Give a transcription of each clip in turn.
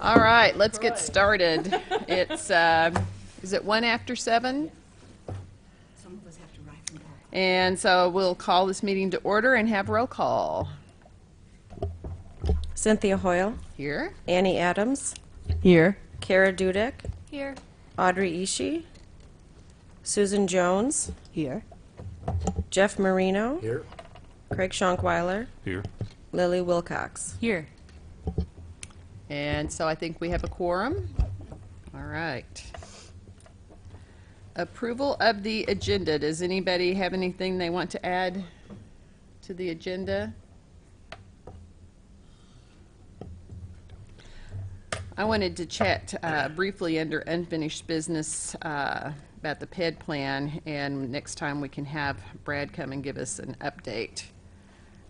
All right, let's get started. It's, uh, is it one after seven? Some of us have to write from home. And so we'll call this meeting to order and have roll call. Cynthia Hoyle, Here. Annie Adams, Here. Kara Dudek, Here. Audrey Ishi, Susan Jones, Here. Jeff Marino, Here. Craig Shonkwiler, Here. Lily Wilcox. Here. And so I think we have a quorum. All right. Approval of the agenda. Does anybody have anything they want to add to the agenda? I wanted to chat uh, briefly under unfinished business uh, about the PED plan, and next time we can have Brad come and give us an update.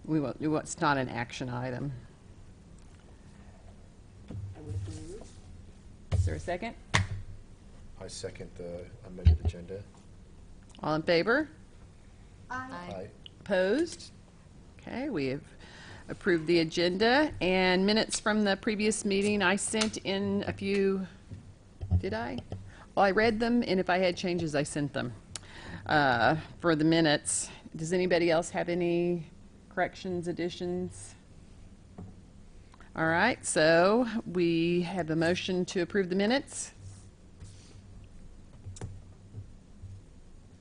We won't, it's not an action item. Is there a second? I second the amended agenda. All in favor? Aye. Opposed? Okay, we have approved the agenda and minutes from the previous meeting. I sent in a few, did I? Well, I read them, and if I had changes, I sent them uh, for the minutes. Does anybody else have any corrections, additions? All right, so we have a motion to approve the minutes.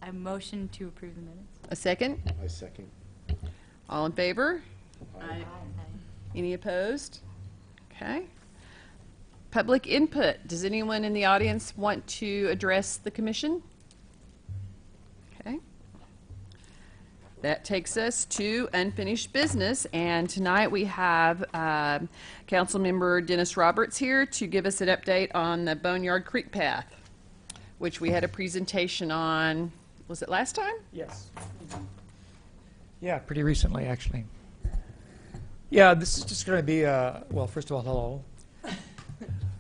I motion to approve the minutes. A second? I second. All in favor? Aye. Any opposed? Okay. Public input. Does anyone in the audience want to address the commission? Okay. That takes us to unfinished business, and tonight we have um, Councilmember Dennis Roberts here to give us an update on the Boneyard Creek Path, which we had a presentation on, was it last time? Yes. Yeah, pretty recently, actually. Yeah, this is just going to be, uh, well, first of all, hello.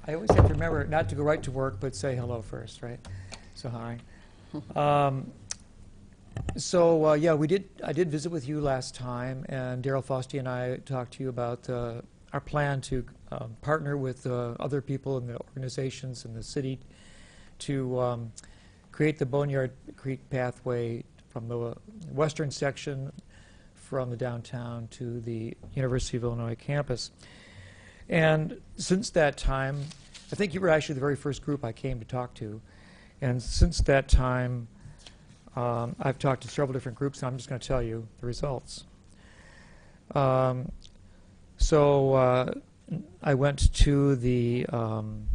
I always have to remember not to go right to work, but say hello first, right? So, hi. Um, so, uh, yeah, we did, I did visit with you last time, and Daryl Fosty and I talked to you about uh, our plan to um, partner with uh, other people in the organizations in the city to um, create the Boneyard Creek pathway from the western section from the downtown to the University of Illinois campus. And since that time, I think you were actually the very first group I came to talk to. And since that time, um, I've talked to several different groups, and I'm just going to tell you the results. Um, so uh, I went to the um,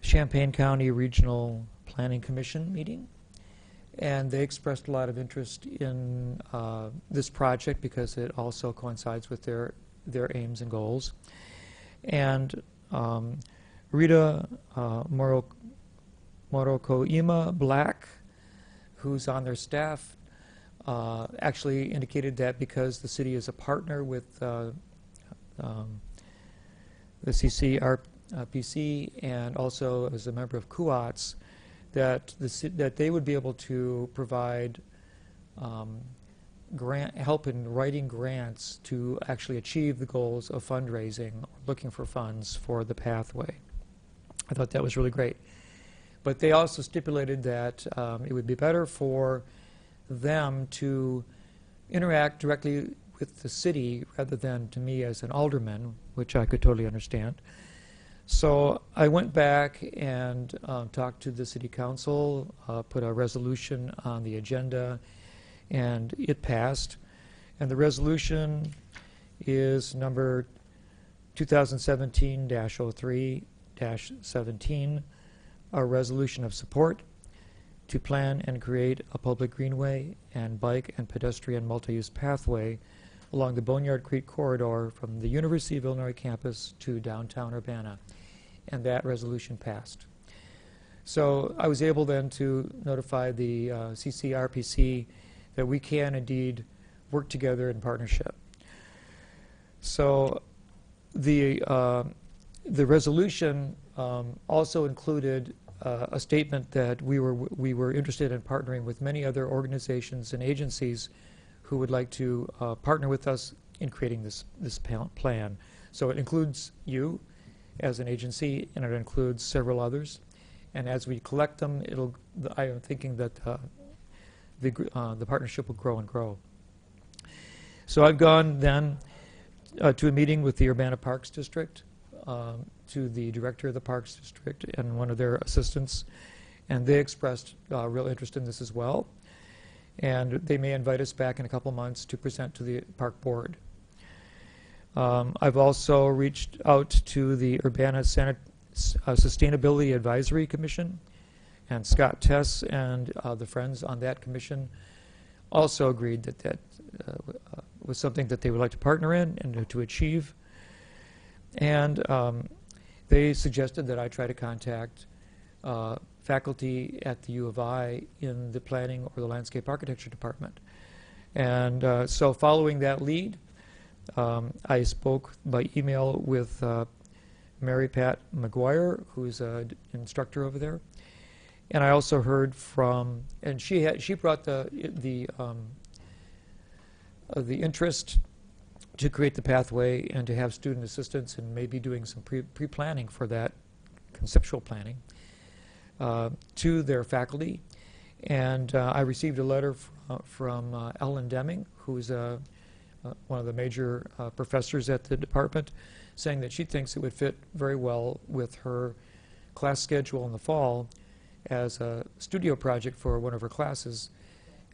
Champaign County Regional Planning Commission meeting, and they expressed a lot of interest in uh, this project because it also coincides with their their aims and goals. And um, Rita uh, Moro, Morocoima Black, who's on their staff, uh, actually indicated that because the city is a partner with uh, um, the CCRPC and also as a member of CUUATS, that the that they would be able to provide um, grant help in writing grants to actually achieve the goals of fundraising, looking for funds for the pathway. I thought that was really great. But they also stipulated that um, it would be better for them to interact directly with the city rather than to me as an alderman, which I could totally understand. So I went back and uh, talked to the city council, uh, put a resolution on the agenda, and it passed. And the resolution is number 2017-03-17, a resolution of support to plan and create a public greenway and bike and pedestrian multi-use pathway along the Boneyard Creek corridor from the University of Illinois campus to downtown Urbana. And that resolution passed. So I was able then to notify the uh, CCRPC that we can indeed work together in partnership. So the, uh, the resolution um, also included uh, a statement that we were, we were interested in partnering with many other organizations and agencies who would like to uh, partner with us in creating this, this plan. So it includes you, as an agency, and it includes several others. And as we collect them, it'll, I am thinking that uh, the, uh, the partnership will grow and grow. So I've gone then uh, to a meeting with the Urbana Parks District, um, to the director of the Parks District and one of their assistants, and they expressed uh, real interest in this as well. And they may invite us back in a couple months to present to the park board. Um, I've also reached out to the Urbana uh, Sustainability Advisory Commission, and Scott Tess and uh, the friends on that commission also agreed that that uh, uh, was something that they would like to partner in and to- to achieve. And um, they suggested that I try to contact uh, faculty at the U of I in the planning or the landscape architecture department. And uh, so, following that lead, um, I spoke by email with uh, Mary Pat McGuire, who's an instructor over there, and I also heard from, and she had she brought the the um, uh, the interest to create the pathway and to have student assistance and maybe doing some pre pre planning for that conceptual planning uh, to their faculty. And uh, I received a letter fr- from uh, Elen Deming, who's uh, uh, one of the major uh, professors at the department, saying that she thinks it would fit very well with her class schedule in the fall as a studio project for one of her classes.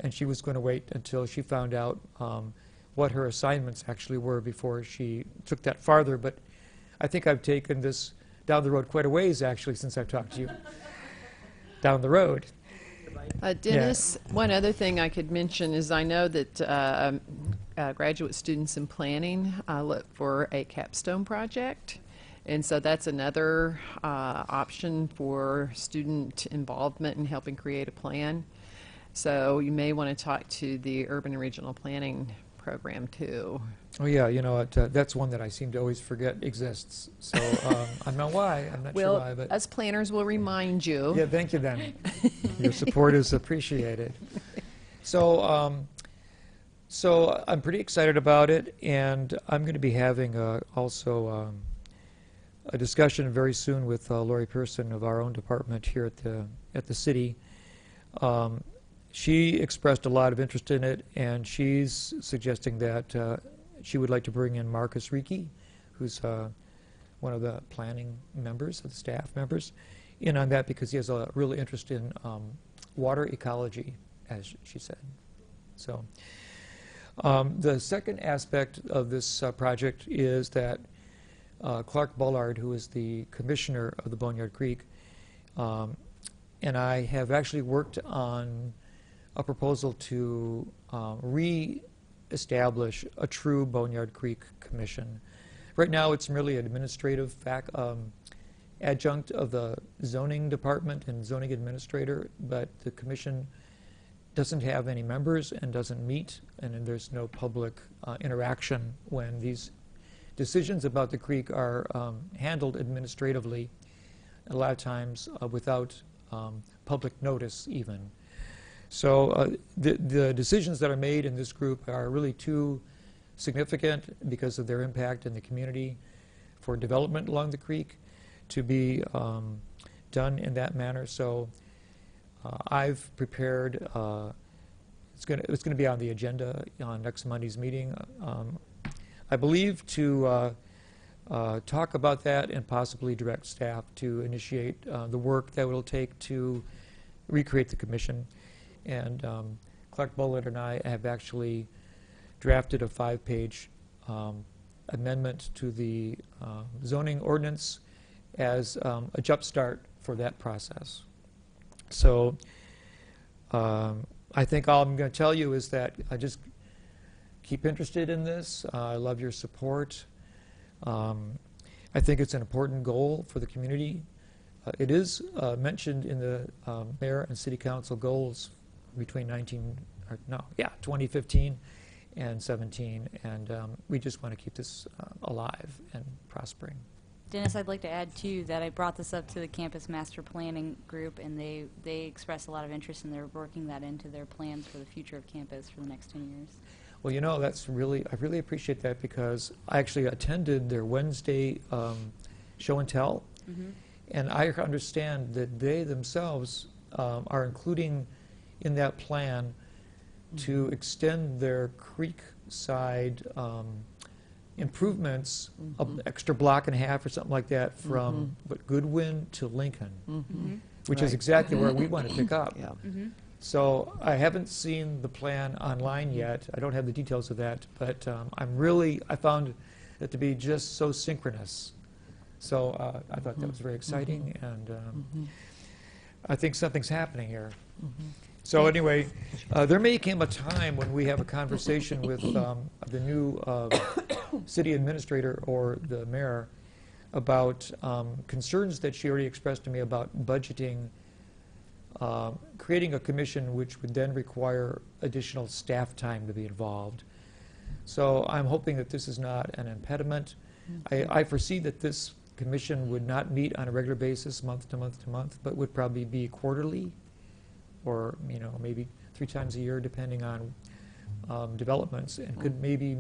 And she was going to wait until she found out um, what her assignments actually were before she took that farther. But I think I've taken this down the road quite a ways, actually, since I've talked to you. down the road. Uh, Dennis, one other thing I could mention is I know that uh, um, uh, graduate students in planning uh, look for a capstone project. And so that's another uh, option for student involvement in helping create a plan. So you may want to talk to the urban and regional planning program too. Oh yeah, you know what? Uh, that's one that I seem to always forget exists. So um, I don't know why. I'm not sure why, but us planners will remind you. yeah, thank you then. Your support is appreciated. So, um, so I'm pretty excited about it, and I'm going to be having uh, also um, a discussion very soon with uh, Lorrie Pearson of our own department here at the at the city. Um, she expressed a lot of interest in it, and she's suggesting that uh, she would like to bring in Marcus Ricci, who's uh, one of the planning members, of the staff members, in on that because he has a real interest in um, water ecology, as she said. So, um, the second aspect of this uh, project is that uh, Clark Bullard, who is the commissioner of the Boneyard Creek, um, and I have actually worked on a proposal to um, re-establish a true Boneyard Creek Commission. Right now, it's merely an administrative um, adjunct of the zoning department and zoning administrator, but the commission doesn't have any members and doesn't meet, and there's no public uh, interaction when these decisions about the creek are um, handled administratively, a lot of times uh, without um, public notice even. So uh, the, the decisions that are made in this group are really too significant because of their impact in the community for development along the creek to be um, done in that manner. So uh, I've prepared, uh, it's going to it's to be on the agenda on next Monday's meeting. Um, I believe to uh, uh, talk about that and possibly direct staff to initiate uh, the work that it'll take to recreate the commission. And um, Clark Bullard and I have actually drafted a five-page um, amendment to the uh, zoning ordinance as um, a jumpstart for that process. So um, I think all I'm going to tell you is that I just keep interested in this. Uh, I love your support. Um, I think it's an important goal for the community. Uh, it is uh, mentioned in the um, mayor and city council goals between 19, or no, yeah, 2015 and 17, and um, we just want to keep this uh, alive and prospering. Dennis, I'd like to add too that I brought this up to the campus master planning group, and they they expressed a lot of interest, and they're working that into their plans for the future of campus for the next 10 years. Well, you know, that's really, I really appreciate that because I actually attended their Wednesday um, show and tell. And I understand that they themselves um, are including in that plan to mm-hmm. extend their creek side um, improvements, mm-hmm. an extra block and a half or something like that, from mm-hmm. what, Goodwin to Lincoln, which is Right. exactly where we want to pick up. Yeah. So I haven't seen the plan online yet. I don't have the details of that, but um, I'm really, I found it to be just so synchronous. So uh, I thought that was very exciting, and um, I think something's happening here. So anyway, uh, there may come a time when we have a conversation with um, the new uh, city administrator or the mayor about um, concerns that she already expressed to me about budgeting uh, creating a commission which would then require additional staff time to be involved. So I'm hoping that this is not an impediment. I, I foresee that this commission would not meet on a regular basis, month to month to month, but would probably be quarterly, or, you know, maybe three times a year, depending on um, developments, and could maybe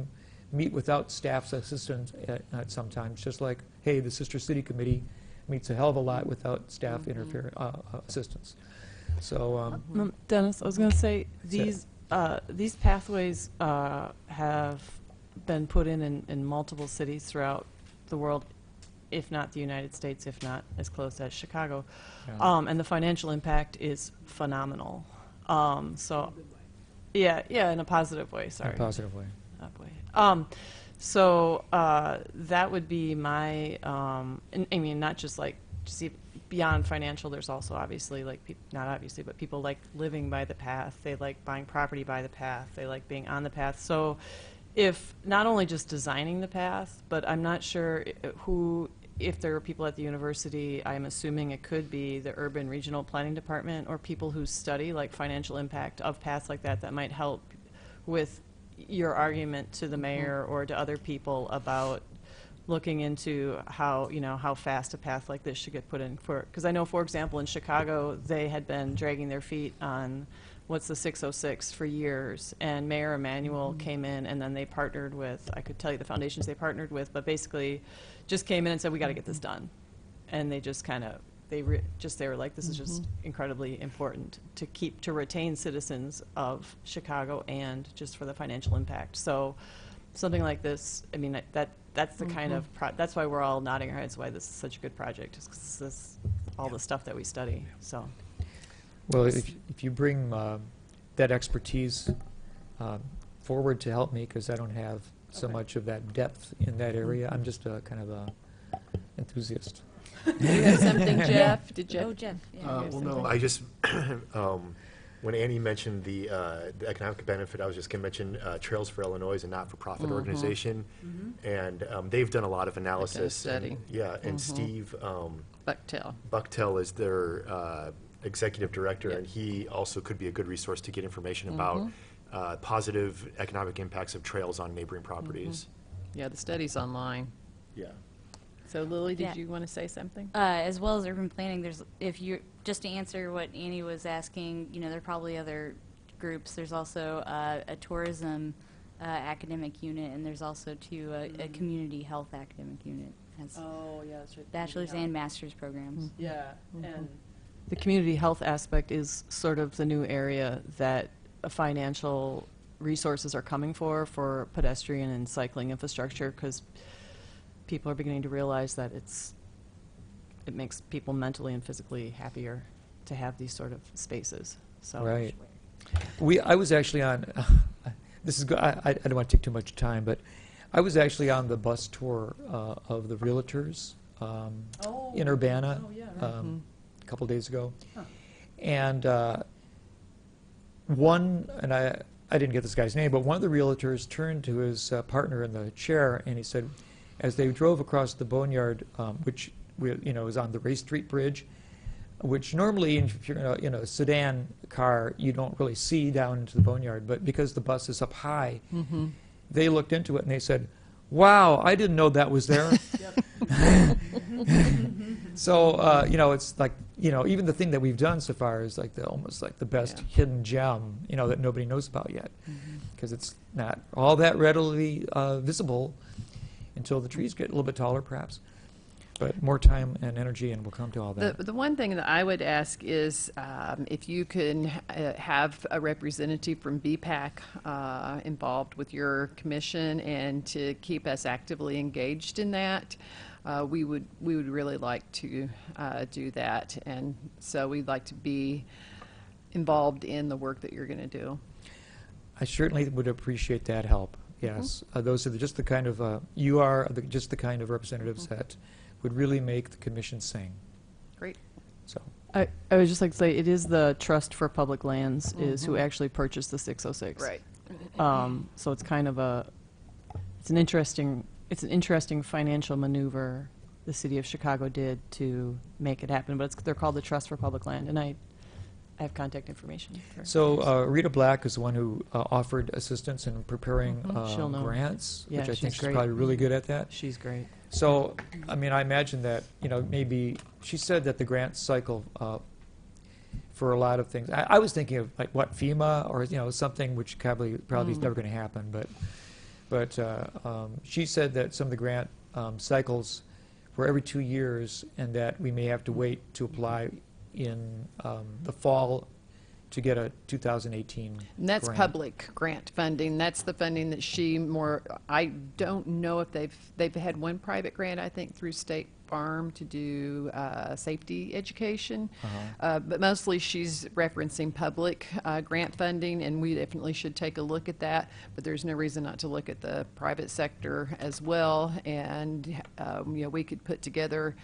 meet without staff's assistance at, at sometimes, just like, hey, the Sister City Committee meets a hell of a lot without staff interfere, uh, uh, assistance. So, um, Um, Dennis, I was going to say, these, uh, these pathways uh, have been put in, in in multiple cities throughout the world, if not the United States, if not as close as Chicago. Um, And the financial impact is phenomenal. Um, So, yeah, yeah, in a positive way, in sorry. a positive way. that way. Um, so uh, that would be my. Um, and, I mean, not just like see beyond financial. There's also obviously like peop not obviously, but people like living by the path. They like buying property by the path. They like being on the path. So, if not only just designing the path, but I'm not sure i- who. If there are people at the university, I'm assuming it could be the urban regional planning department or people who study like financial impact of paths like that that might help with your argument to the mm-hmm. mayor or to other people about looking into how, you know, how fast a path like this should get put in for, because I know, for example, in Chicago, they had been dragging their feet on what's the 606 for years, and Mayor Emanuel mm-hmm. came in, and then they partnered with, I could tell you the foundations they partnered with, but basically just came in and said, we got to get this done. And they just kind of, they re- just, they were like, this is just incredibly important to keep, to retain citizens of Chicago and just for the financial impact. So something like this, I mean, that, that's the kind of, pro- that's why we're all nodding our heads why this is such a good project, is 'cause this is all the stuff that we study, so. Well, if, if you bring uh, that expertise um, forward to help me, because I don't have so Okay. much of that depth in that area, I'm just a kind of a enthusiast. You have something, Jeff? Did Oh, Jeff? Jeff, yeah. Uh, Here's well, no, something. I just, um, when Annie mentioned the, uh, the economic benefit, I was just gonna mention, uh, Trails for Illinois is a not-for-profit organization. And, um, they've done a lot of analysis. and- study. Yeah, and Steve, um, Buchtel. Buchtel is their, uh, executive director, and he also could be a good resource to get information about, uh, positive economic impacts of trails on neighboring properties. Yeah, the study's online. Yeah. So Lily, Yeah. did you want to say something? Uh, as well as urban planning, there's, if you, just to answer what Annie was asking, you know, there are probably other groups. There's also uh, a tourism uh, academic unit, and there's also too a, a community health academic unit. Has Oh, yeah, that's right. bachelor's and master's programs. Yeah, and the community health aspect is sort of the new area that financial resources are coming for, for pedestrian and cycling infrastructure, because people are beginning to realize that it's, it makes people mentally and physically happier to have these sort of spaces, so. Right. We, I was actually on, this is, go- I, I don't want to take too much time, but I was actually on the bus tour uh, of the Realtors um, in Urbana Oh, yeah, um, a couple days ago. And uh, one, and I, I didn't get this guy's name, but one of the realtors turned to his uh, partner in the chair and he said, as they drove across the boneyard, um, which we, you know is on the Ray Street Bridge, which normally if you're in a, in a sedan car you don't really see down into the boneyard, but because the bus is up high, they looked into it and they said, "Wow, I didn't know that was there." so uh, you know, it's like you know, even the thing that we've done so far is like the almost like the best Yeah. hidden gem, you know, that nobody knows about yet, because it's not all that readily uh, visible until the trees get a little bit taller, perhaps. But more time and energy, and we'll come to all The, that. the one thing that I would ask is um, if you can uh, have a representative from BPAC uh, involved with your commission and to keep us actively engaged in that. Uh, we would we would really like to uh, do that, and so we'd like to be involved in the work that you're going to do. I certainly would appreciate that help, yes. Uh, Those are the- just the kind of, uh, you are the- just the kind of representatives that would really make the commission sing, Great. so. I, I would just like to say, it is the Trust for Public Lands is who actually purchased the 606. Right. Um, so it's kind of a, it's an interesting, it's an interesting financial maneuver the city of Chicago did to make it happen. But it's, they're called the Trust for Public Land, and I, I have contact information. For So uh, Rita Black is the one who uh, offered assistance in preparing Mhm. uh, She'll know. grants, Yeah, which I think she's she's great. probably really good at that. she's great. So, I mean, I imagine that, you know, maybe, she said that the grant cycle uh, for a lot of things, I, I was thinking of like, what, FEMA, or, you know, something which probably, probably is Mm. never going to happen, but, but uh, um, she said that some of the grant um, cycles were every two years, and that we may have to wait to apply in um, the fall to get a 2018 And that's grant. public grant funding. That's the funding that she more, I don't know if they've, they've had one private grant, I think, through State Farm to do uh, safety education. Uh-huh. Uh, But mostly she's referencing public uh, grant funding, and we definitely should take a look at that. But there's no reason not to look at the private sector as well. And, um, you know, we could put together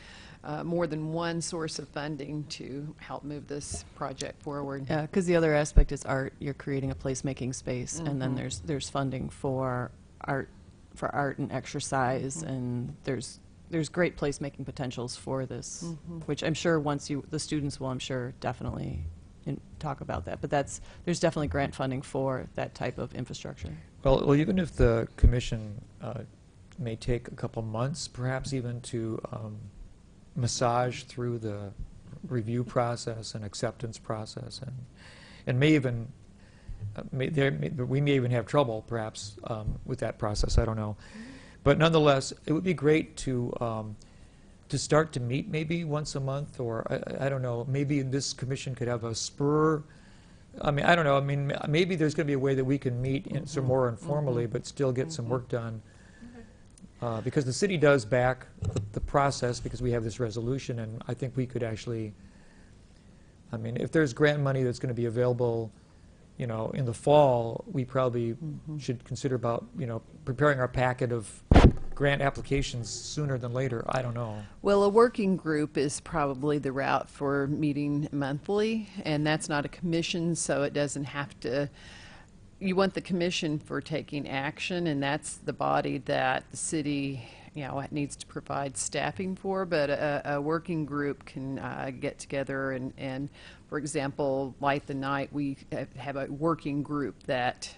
uh, more than one source of funding to help move this project forward. Yeah, because the other aspect is art. You're creating a placemaking space, and Mm-hmm. then there's there's funding for art, for art and exercise, Mm-hmm. and there's there's great placemaking potentials for this, Mm-hmm. which I'm sure once you the students will, I'm sure, definitely in, talk about that. But that's there's definitely grant funding for that type of infrastructure. Well, well, even if the commission uh, may take a couple months, perhaps even to um, massage through the review process and acceptance process, and, and may even, uh, may, there, may, we may even have trouble perhaps um, with that process, I don't know. But nonetheless, it would be great to, um, to start to meet maybe once a month, or, I, I don't know, maybe this commission could have a spur. I mean, I don't know, I mean, maybe there's going to be a way that we can meet in some more informally, but still get some work done. Uh, Because the city does back the- the process, because we have this resolution, and I think we could actually, I mean, if there's grant money that's going to be available, you know, in the fall, we probably should consider about, you know, preparing our packet of grant applications sooner than later, I don't know. Well, a working group is probably the route for meeting monthly, and that's not a commission, so it doesn't have to, you want the commission for taking action, and that's the body that the city, you know, needs to provide staffing for, but a, a working group can uh, get together and, and, for example, Light the Night, we have- have a working group that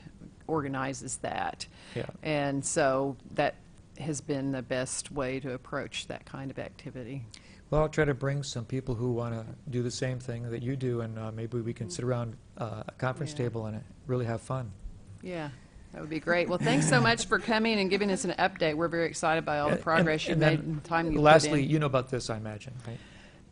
organizes that. Yeah. And so that has been the best way to approach that kind of activity. Well, I'll try to bring some people who want to do the same thing that you do, and uh, maybe we can sit around uh, a conference Yeah. table and really have fun. Yeah, that would be great. Well, thanks so much for coming and giving us an update. We're very excited by all the And- progress you and made and the time you Lastly, you know about this, I imagine, right?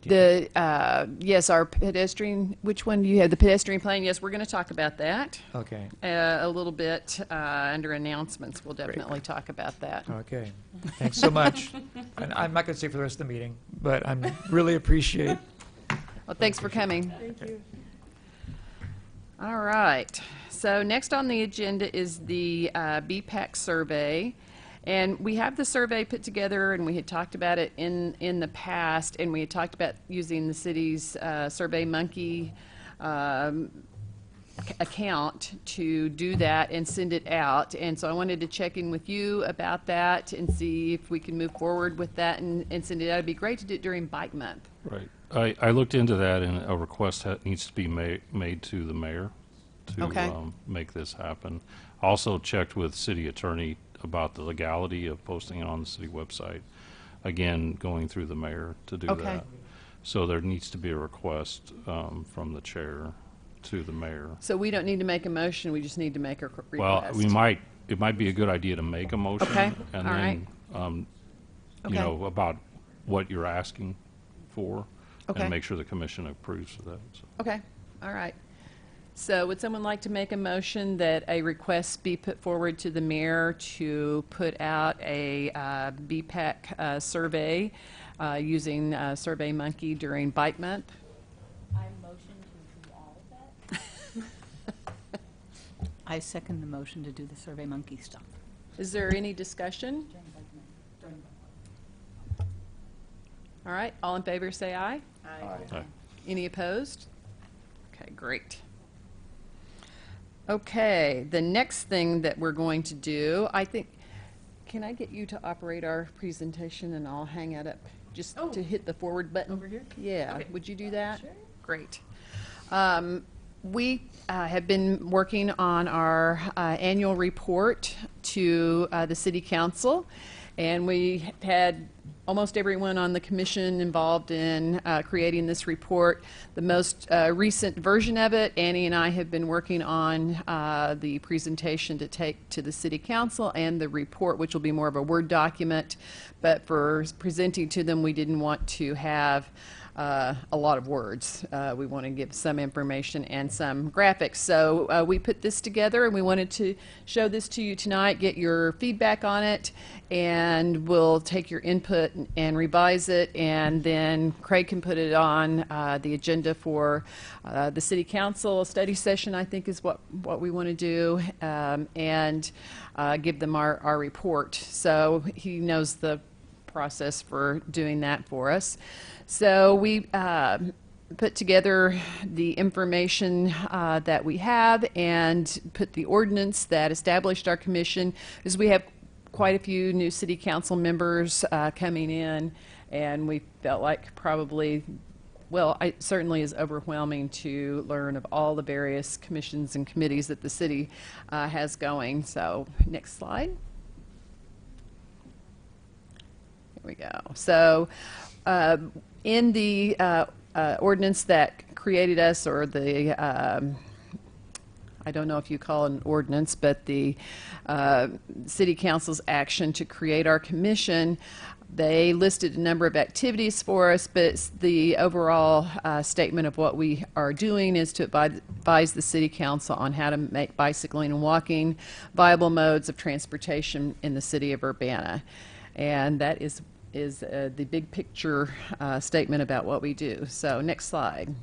Do you- The, uh, yes, our pedestrian, which one do you have? The pedestrian plan? Yes, we're going to talk about that Okay, uh, a little bit uh, under announcements. We'll definitely talk about that. okay. Thanks so much. And I'm not going to stay for the rest of the meeting, but I'm really appreciate Well, thanks for coming. Thank you. All right. So next on the agenda is the uh, BPAC survey. And we have the survey put together, and we had talked about it in, in the past, and we had talked about using the city's uh, Survey Monkey um, account to do that and send it out. And so I wanted to check in with you about that and see if we can move forward with that and, and send it out. It'd be great to do it during Bike Month. Right. I, I looked into that, and a request ha- needs to be ma- made to the mayor to Okay. um, make this happen. Also checked with city attorney about the legality of posting it on the city website. Again, going through the mayor to do Okay. that. So there needs to be a request um, from the chair to the mayor. So we don't need to make a motion, we just need to make a request? Well, we might, it might be a good idea to make a motion. Okay, And all right. then, um, Okay. you know, about what you're asking for. Okay. And make sure the commission approves of that, so. Okay, all right. So would someone like to make a motion that a request be put forward to the mayor to put out a uh, BPAC uh, survey uh, using uh, SurveyMonkey during Bike Month? I motion to do all of that. I second the motion to do the Survey Monkey stuff. Is there any discussion? All right, all in favor, say aye. Aye. Any opposed? Okay, great. Okay, the next thing that we're going to do, I think, can I get you to operate our presentation and I'll hang it up just to hit the forward button? Over here? Yeah, Okay. would you do that? Sure. Great. Um, We uh, have been working on our uh, annual report to uh, the city council, and we had almost everyone on the commission involved in uh, creating this report. The most uh, recent version of it, Annie and I have been working on uh, the presentation to take to the city council and the report, which will be more of a Word document. But for presenting to them, we didn't want to have uh, a lot of words. Uh, we want to give some information and some graphics. So uh, we put this together and we wanted to show this to you tonight, get your feedback on it, and we'll take your input and revise it. And then Craig can put it on uh, the agenda for uh, the city council study session, I think is what, what we want to do, um, and uh, give them our, our report. So he knows the process for doing that for us. So we uh, put together the information uh, that we have and put the ordinance that established our commission, because we have quite a few new city council members uh, coming in, and we felt like probably well, it certainly is overwhelming to learn of all the various commissions and committees that the city uh, has going. So, next slide. Here we go. So, uh, in the uh, uh, ordinance that created us, or the um, I don't know if you call it an ordinance, but the uh, city council's action to create our commission, they listed a number of activities for us, but the overall uh, statement of what we are doing is to advise the city council on how to make bicycling and walking viable modes of transportation in the city of Urbana. And that is, is uh, the big picture uh, statement about what we do. So next slide.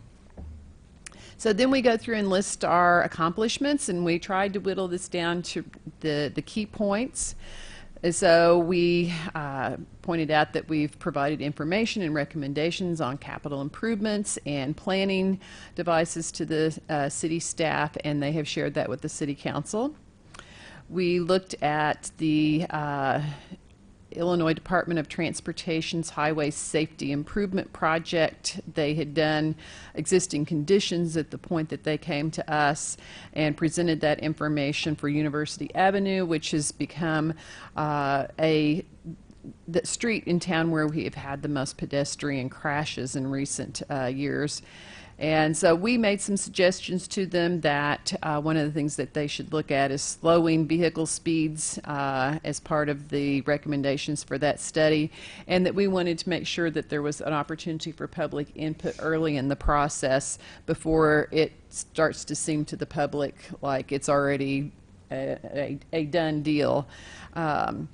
So then we go through and list our accomplishments, and we tried to whittle this down to the, the key points. So we uh, pointed out that we've provided information and recommendations on capital improvements and planning devices to the uh, city staff, and they have shared that with the city council. We looked at the uh, Illinois Department of Transportation's Highway Safety Improvement Project. They had done existing conditions at the point that they came to us and presented that information for University Avenue, which has become uh, a the street in town where we have had the most pedestrian crashes in recent uh, years. And so we made some suggestions to them that uh, one of the things that they should look at is slowing vehicle speeds uh, as part of the recommendations for that study, and that we wanted to make sure that there was an opportunity for public input early in the process before it starts to seem to the public like it's already a, a, a done deal. Um,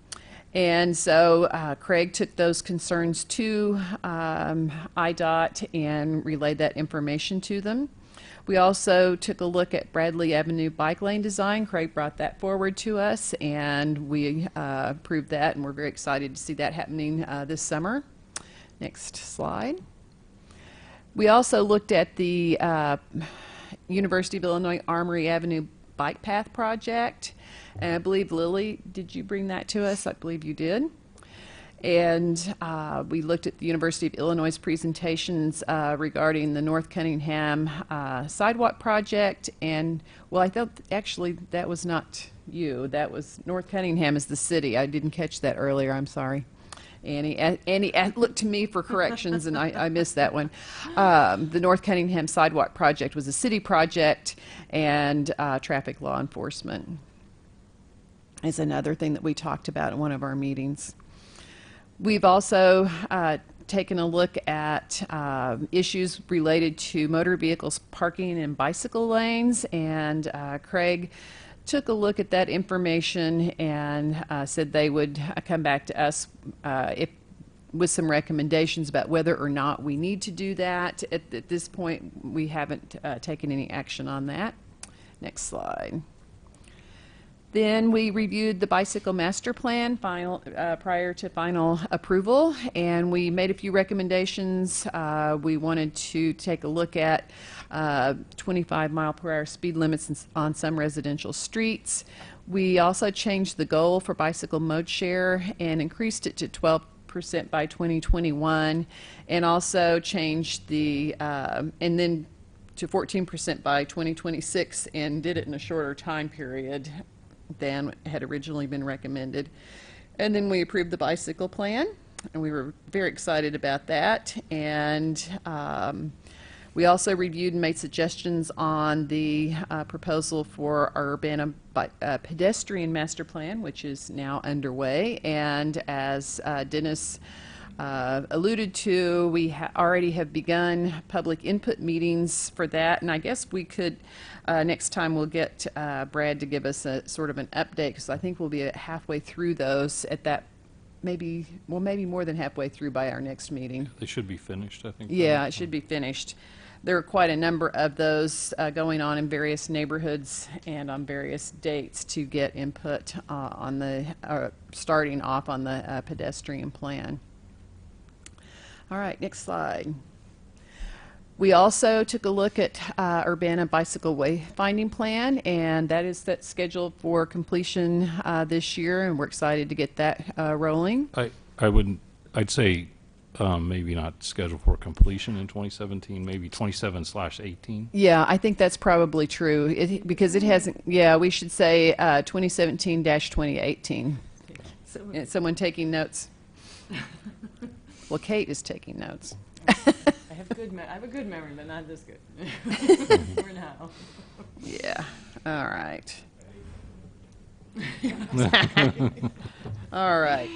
and so uh, Craig took those concerns to um, IDOT and relayed that information to them. We also took a look at Bradley Avenue bike lane design. Craig brought that forward to us, and we uh, approved that, and we're very excited to see that happening uh, this summer. Next slide. We also looked at the uh, University of Illinois Armory Avenue bike path project. And I believe, Lily, did you bring that to us? I believe you did. And uh, we looked at the University of Illinois' presentations uh, regarding the North Cunningham uh, sidewalk project. And, well, I thought actually that was not you. That was North Cunningham is the city. I didn't catch that earlier. I'm sorry. Annie, Annie looked to me for corrections, and I, I missed that one. Um, the North Cunningham Sidewalk Project was a city project, and uh, traffic law enforcement is another thing that we talked about at one of our meetings. We've also uh, taken a look at uh, issues related to motor vehicles parking in bicycle lanes, and uh, Craig took a look at that information and uh, said they would uh, come back to us uh, if with some recommendations about whether or not we need to do that. At, at this point, we haven't taken any action on that. Next slide. Then we reviewed the bicycle master plan final, uh, prior to final approval, and we made a few recommendations. Uh, we wanted to take a look at uh, 25 mile per hour speed limits on some residential streets. We also changed the goal for bicycle mode share and increased it to 12 percent by 2021, and also changed the um, and then to 14% by 2026 and did it in a shorter time period than had originally been recommended. And then we approved the bicycle plan, and we were very excited about that. And um, we also reviewed and made suggestions on the uh, proposal for our Urbana uh, pedestrian master plan, which is now underway. And as uh, Dennis uh, alluded to, we ha- already have begun public input meetings for that, and I guess we could, uh, next time we'll get uh, Brad to give us a sort of an update, because I think we'll be halfway through those at that, maybe, well, maybe more than halfway through by our next meeting. They should be finished, I think. Yeah, it should be finished. There are quite a number of those uh, going on in various neighborhoods and on various dates to get input uh, on the, uh, starting off on the uh, pedestrian plan. All right, next slide. We also took a look at uh, Urbana Bicycle Wayfinding Plan, and that is set scheduled for completion uh, this year, and we're excited to get that uh, rolling. I, I wouldn't, I'd say, um, maybe not scheduled for completion in 2017, maybe 27 slash 18. Yeah, I think that's probably true, it, because it hasn't, yeah, we should say uh, 2017-2018. Uh, Someone taking notes? Well, Kate is taking notes. I have good, me- I have a good memory, but not this good. For now. Yeah, all right. All right.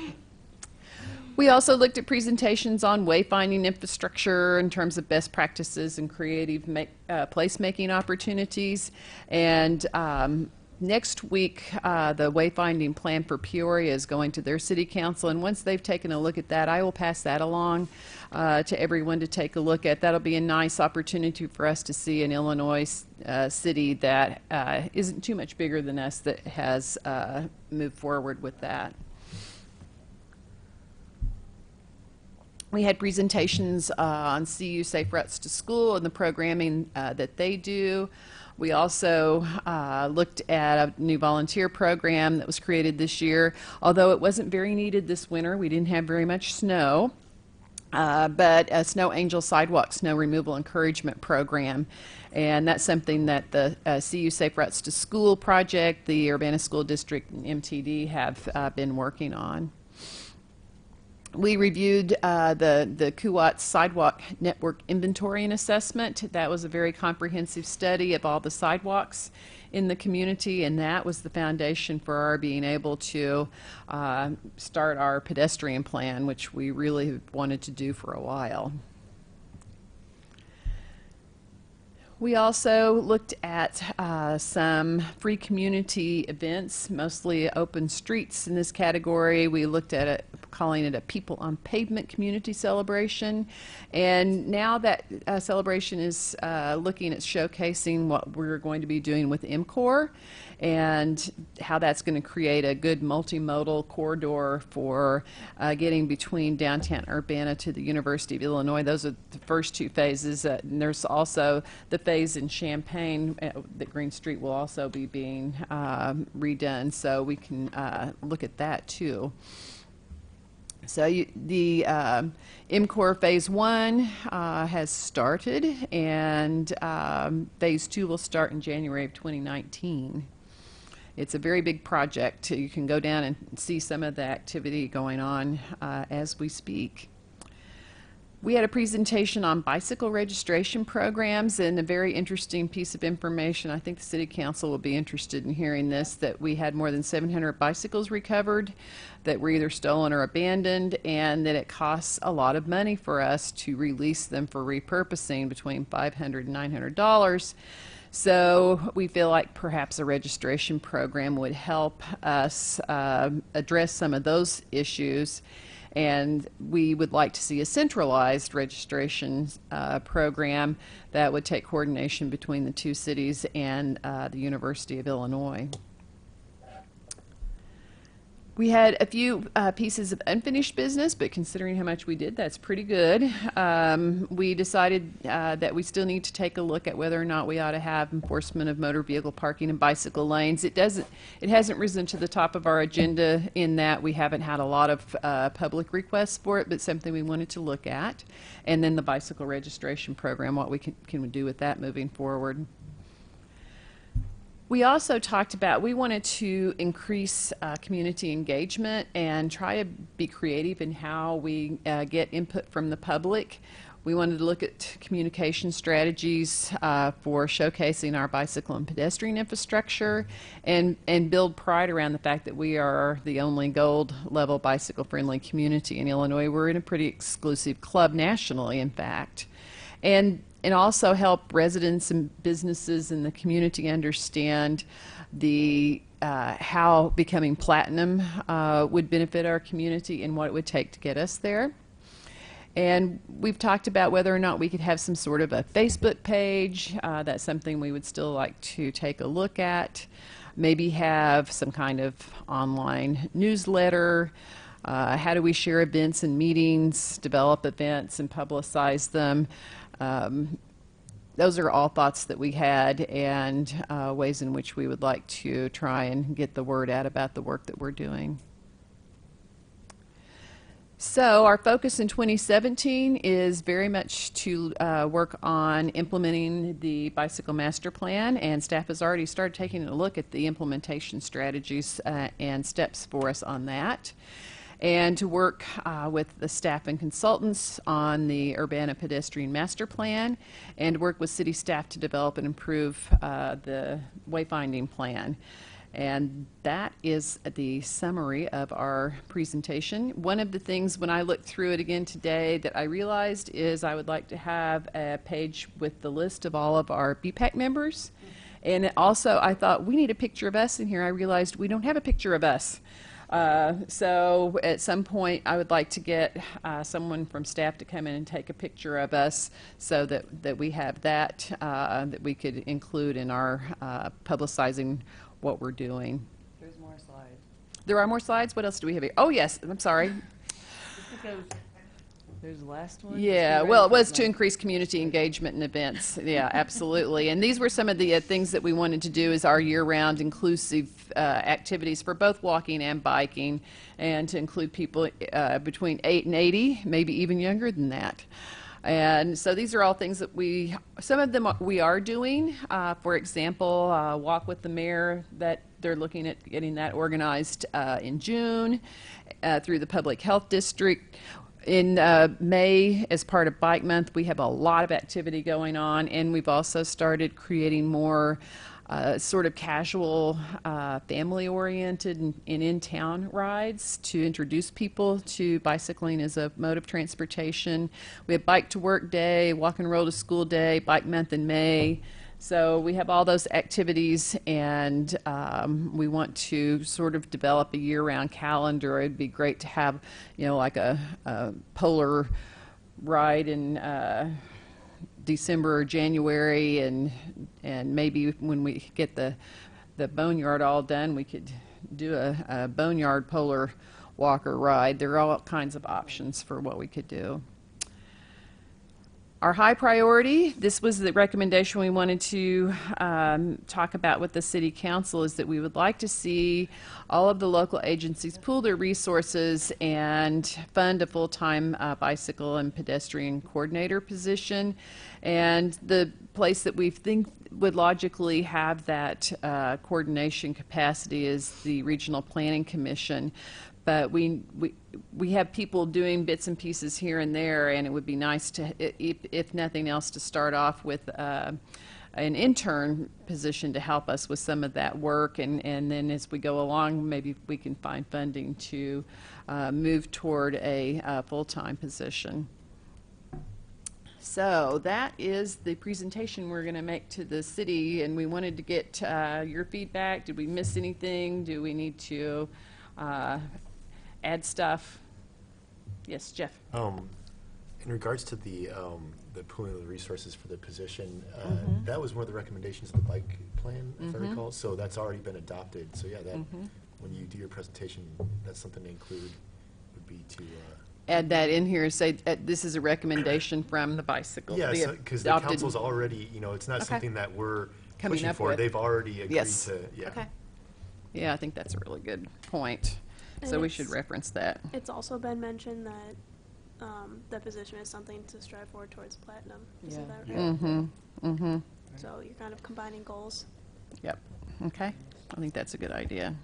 We also looked at presentations on wayfinding infrastructure in terms of best practices and creative ma- uh, placemaking opportunities. And um, next week, uh, the wayfinding plan for Peoria is going to their city council. And once they've taken a look at that, I will pass that along uh, to everyone to take a look at. That'll be a nice opportunity for us to see an Illinois uh, city that uh, isn't too much bigger than us that has uh, moved forward with that. We had presentations uh, on CU Safe Routes to School and the programming that they do. We also uh, looked at a new volunteer program that was created this year. Although it wasn't very needed this winter, we didn't have very much snow. Uh, but a Snow Angel Sidewalk Snow Removal Encouragement Program. And that's something that the uh, CU Safe Routes to School project, the Urbana School District, and MTD have uh, been working on. We reviewed uh, the the CUUATS Sidewalk Network Inventory and Assessment. That was a very comprehensive study of all the sidewalks in the community, and that was the foundation for our being able to uh, start our pedestrian plan, which we really wanted to do for a while. We also looked at uh, some free community events, mostly open streets in this category. We looked at it, calling it a People on Pavement Community Celebration. And now that uh, celebration is uh, looking at showcasing what we're going to be doing with MCORE and how that's going to create a good multimodal corridor for uh, getting between downtown Urbana to the University of Illinois. Those are the first two phases. Uh, and there's also the phase in Champaign uh, that Green Street will also be being um, redone, so we can uh, look at that too. So you, the um, MCORE Phase One uh, has started, and um, Phase Two will start in January of 2019. It's a very big project. You can go down and see some of the activity going on uh, as we speak. We had a presentation on bicycle registration programs and a very interesting piece of information. I think the City Council will be interested in hearing this, that we had more than 700 bicycles recovered that were either stolen or abandoned, and that it costs a lot of money for us to release them for repurposing between $500 and $900. So we feel like perhaps a registration program would help us uh, address some of those issues. And we would like to see a centralized registration uh, program that would take coordination between the two cities and uh, the University of Illinois. We had a few uh, pieces of unfinished business, but considering how much we did, that's pretty good. Um, we decided uh, that we still need to take a look at whether or not we ought to have enforcement of motor vehicle parking and bicycle lanes. It doesn't, it hasn't risen to the top of our agenda in that we haven't had a lot of uh, public requests for it, but something we wanted to look at. And then the bicycle registration program, what we can, can do with that moving forward. We also talked about we wanted to increase uh, community engagement and try to be creative in how we uh, get input from the public. We wanted to look at communication strategies uh, for showcasing our bicycle and pedestrian infrastructure and, and build pride around the fact that we are the only gold level bicycle friendly community in Illinois. We're in a pretty exclusive club nationally, in fact. And and also help residents and businesses in the community understand the uh, how becoming platinum uh, would benefit our community and what it would take to get us there. And we've talked about whether or not we could have some sort of a Facebook page. Uh, that's something we would still like to take a look at. Maybe have some kind of online newsletter. Uh, how do we share events and meetings, develop events and publicize them? Um, those are all thoughts that we had and uh, ways in which we would like to try and get the word out about the work that we're doing. So, our focus in 2017 is very much to uh, work on implementing the Bicycle Master Plan, and staff has already started taking a look at the implementation strategies uh, and steps for us on that and to work uh, with the staff and consultants on the Urbana Pedestrian Master Plan, and work with city staff to develop and improve uh, the wayfinding plan. And that is the summary of our presentation. One of the things when I looked through it again today that I realized is I would like to have a page with the list of all of our BPAC members. And also, I thought we need a picture of us in here. I realized we don't have a picture of us. Uh, so at some point, I would like to get uh, someone from staff to come in and take a picture of us so that, that we have that, uh, that we could include in our uh, publicizing what we're doing. There's more slides. There are more slides? What else do we have here? Oh, yes, I'm sorry. There's the last one. Yeah, well, it was to increase community engagement and events. Yeah, absolutely. And these were some of the uh, things that we wanted to do as our year-round inclusive uh, activities for both walking and biking, and to include people uh, between 8 and 80, maybe even younger than that. And so these are all things that we, some of them we are doing. Uh, for example, uh, Walk with the Mayor, that they're looking at getting that organized uh, in June uh, through the Public Health District. In uh, May, as part of Bike Month, we have a lot of activity going on, and we've also started creating more uh, sort of casual, uh, family oriented, and, and in town rides to introduce people to bicycling as a mode of transportation. We have Bike to Work Day, Walk and Roll to School Day, Bike Month in May. So we have all those activities, and um, we want to sort of develop a year-round calendar. It'd be great to have, you know, like a, a polar ride in uh, December or January, and and maybe when we get the the boneyard all done, we could do a, a boneyard polar walk or ride. There are all kinds of options for what we could do. Our high priority, this was the recommendation we wanted to um, talk about with the City Council, is that we would like to see all of the local agencies pool their resources and fund a full-time uh, bicycle and pedestrian coordinator position. And the place that we think would logically have that uh, coordination capacity is the Regional Planning Commission. But we, we, we have people doing bits and pieces here and there, and it would be nice to, if, if nothing else, to start off with uh, an intern position to help us with some of that work, and, and then as we go along, maybe we can find funding to uh, move toward a uh, full-time position. So that is the presentation we're going to make to the city, and we wanted to get uh, your feedback. Did we miss anything? Do we need to uh, add stuff? Yes, Jeff? Um, in regards to the, um, the pooling of the resources for the position, uh, Mm-hmm. that was one of the recommendations of the bike plan, if I recall, so that's already been adopted, so yeah, that, Mm-hmm. when you do your presentation, that's something to include, would be to, uh, Add that in here, and say, uh, this is a recommendation from the bicycle. yeah, the because the adopted- council's already, you know, it's not Okay. something that we're Coming pushing up for, with. they've already agreed Yes. to, yeah. Okay. Yeah, I think that's a really good point. So we should reference that. It's also been mentioned that um, the position is something to strive for towards platinum. Isn't Yeah. that right? Mm-hmm, mm-hmm. So you're kind of combining goals. Yep, okay. I think that's a good idea.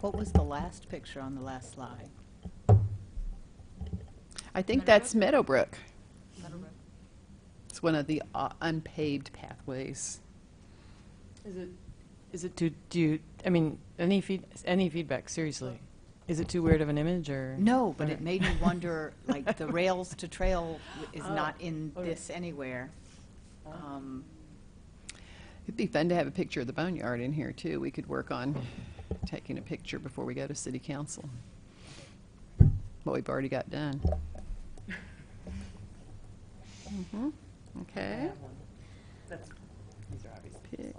What was the last picture on the last slide? I think that's Meadowbrook. Meadowbrook. It's one of the uh, unpaved pathways. Is it, is it too, do you, I mean, any feed, any feedback, seriously? Is it too weird of an image, or? No, but it made me wonder, like, the rails to trail is Oh, not in okay. this anywhere. Um, It'd be fun to have a picture of the boneyard in here, too. We could work on taking a picture before we go to city council. What we've already got done. Mhm, Okay. Pick,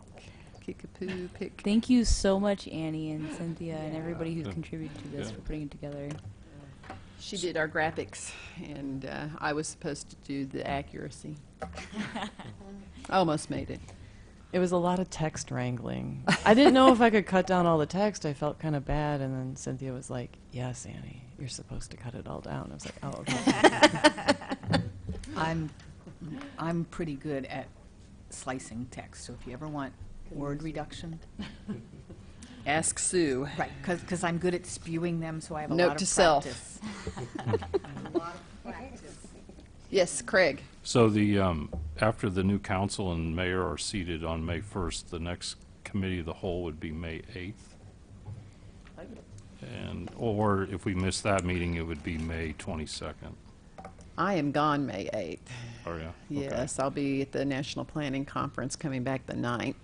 kickapoo, pick. Thank you so much, Annie and Cynthia and everybody who's Yeah. contributed to this Yeah. for putting it together. She did our graphics, and uh, I was supposed to do the accuracy. I almost made it. It was a lot of text wrangling. I didn't know if I could cut down all the text. I felt kind of bad, and then Cynthia was like, "Yes, Annie, you're supposed to cut it all down." I was like, "Oh, okay." I'm, I'm pretty good at slicing text, so if you ever want word reduction, Ask Sue. right, because I'm good at spewing them, so I have a Note lot to of self. practice. A lot of practice. Yes, Craig. So the, um, after the new council and mayor are seated on May 1st, the next committee of the whole would be May 8th. And, or if we miss that meeting, it would be May 22nd. I am gone May 8th. Oh, yeah? Okay. Yes, I'll be at the National Planning Conference coming back the 9th.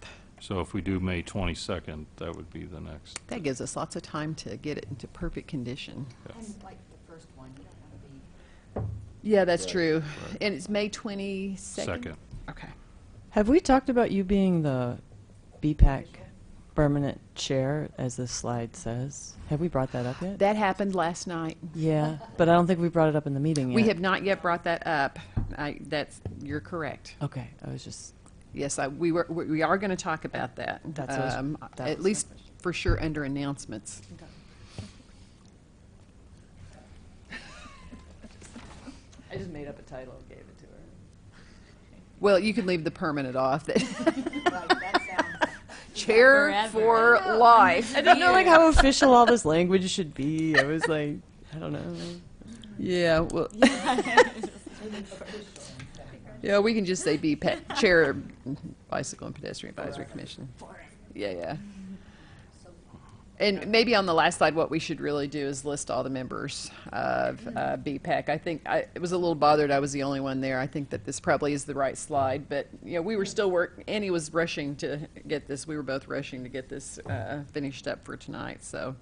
So if we do May 22nd, that would be the next. That gives us lots of time to get it into perfect condition. And like the first one, you don't want to be Yeah, that's true. And it's May 22nd? Second. Okay. Have we talked about you being the BPAC permanent chair, as this slide says? Have we brought that up yet? That happened last night. yeah, but I don't think we brought it up in the meeting yet. We have not yet brought that up. I, that's, you're correct. Okay, I was just Yes, I, we were, we we are going to talk about that. That's what I Um, that At was my least for sure under announcements. I just made up a title and gave it to her. Well, you can leave the permanent off. Right, that sounds. Chair Forever. for life. I don't know like how official all this language should be. I was like, I don't know. Yeah, well. Yeah, we can just say be Chair Bicycle and Pedestrian Advisory Commission. Yeah, yeah. And maybe on the last slide, what we should really do is list all the members of uh. I think, I it was a little bothered I was the only one there. I think that this probably is the right slide, but, you know, we were still work, Annie was rushing to get this, we were both rushing to get this uh, finished up for tonight, so.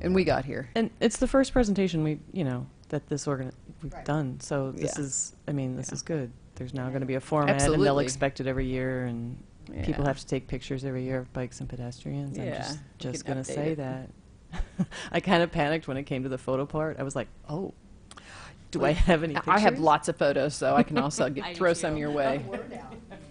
And we got here. And it's the first presentation we, you know, that this organ we've Right. done. So this Yeah. is, I mean, this Yeah. is good. There's now going to be a format, and they'll Absolutely. expect it every year, and people Yeah. have to take pictures every year of bikes and pedestrians. I'm Yeah, just, we just can going to update say it. that. I kind of panicked when it came to the photo part. I was like, oh, do I have any pictures? I have lots of photos, so I can also I get, do throw too. some your way. Oh,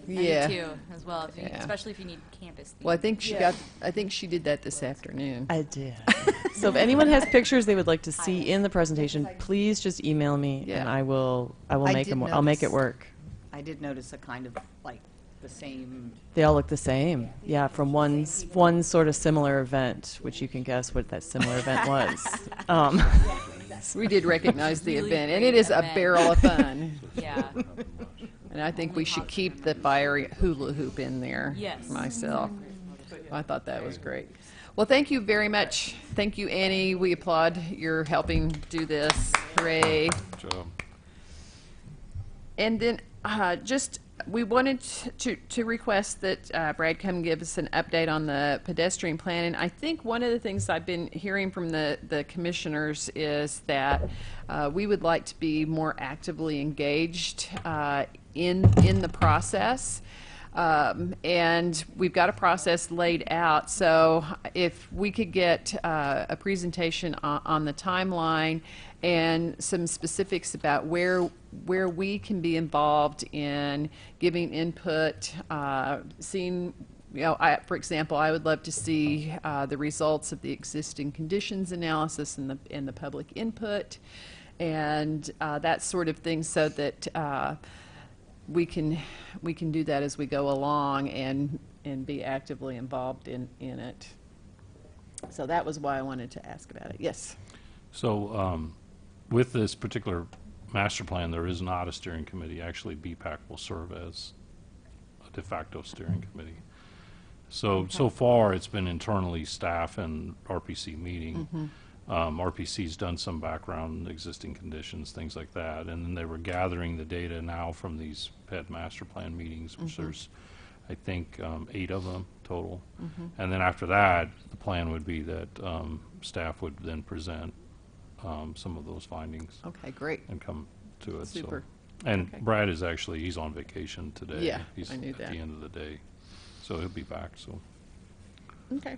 I Yeah. too, as well, if you, Yeah. especially if you need campus. Well, I think she got, I think she did that this afternoon. I did. so if anyone has pictures they would like to see in the presentation, please just email me, Yeah. and I will, I will I make did them. I'll make it notice- work. I did notice a kind of like the same. They all look the same. Yeah, from one s- one sort of similar event, which you can guess what that similar event was. Um, We did recognize the Really event, and great it is a event. barrel of fun. Yeah. And I think we should keep the fiery hula hoop in there. Yes. Myself. I thought that was great. Well, thank you very much. Thank you, Annie. We applaud your helping do this. Hooray. Good job. And then, uh, just, we wanted to, to request that uh, Brad come give us an update on the pedestrian plan. And I think one of the things I've been hearing from the, the commissioners is that uh, we would like to be more actively engaged uh, in, in the process. Um, and we've got a process laid out. So if we could get uh, a presentation on, on the timeline and some specifics about where where we can be involved in giving input, uh, seeing. You know, I, for example, I would love to see uh, the results of the existing conditions analysis and the and the public input, and uh, that sort of thing, so that uh, we can, we can do that as we go along and, and be actively involved in, in it. So that was why I wanted to ask about it. Yes. So um, with this particular master plan, there is not a steering committee. Actually, BPAC will serve as a de facto steering committee. So, so far, it's been internally staff and RPC meeting. Um, RPC's done some background, existing conditions, things like that, and then they were gathering the data now from these PED master plan meetings, which there's, I think, um, eight of them total. And then after that, the plan would be that um, staff would then present um, some of those findings Okay, great. and come to it. so. Super. And Okay. Brad is actually, he's on vacation today. Yeah, He's I knew At that. the end of the day, so he'll be back, so. Okay.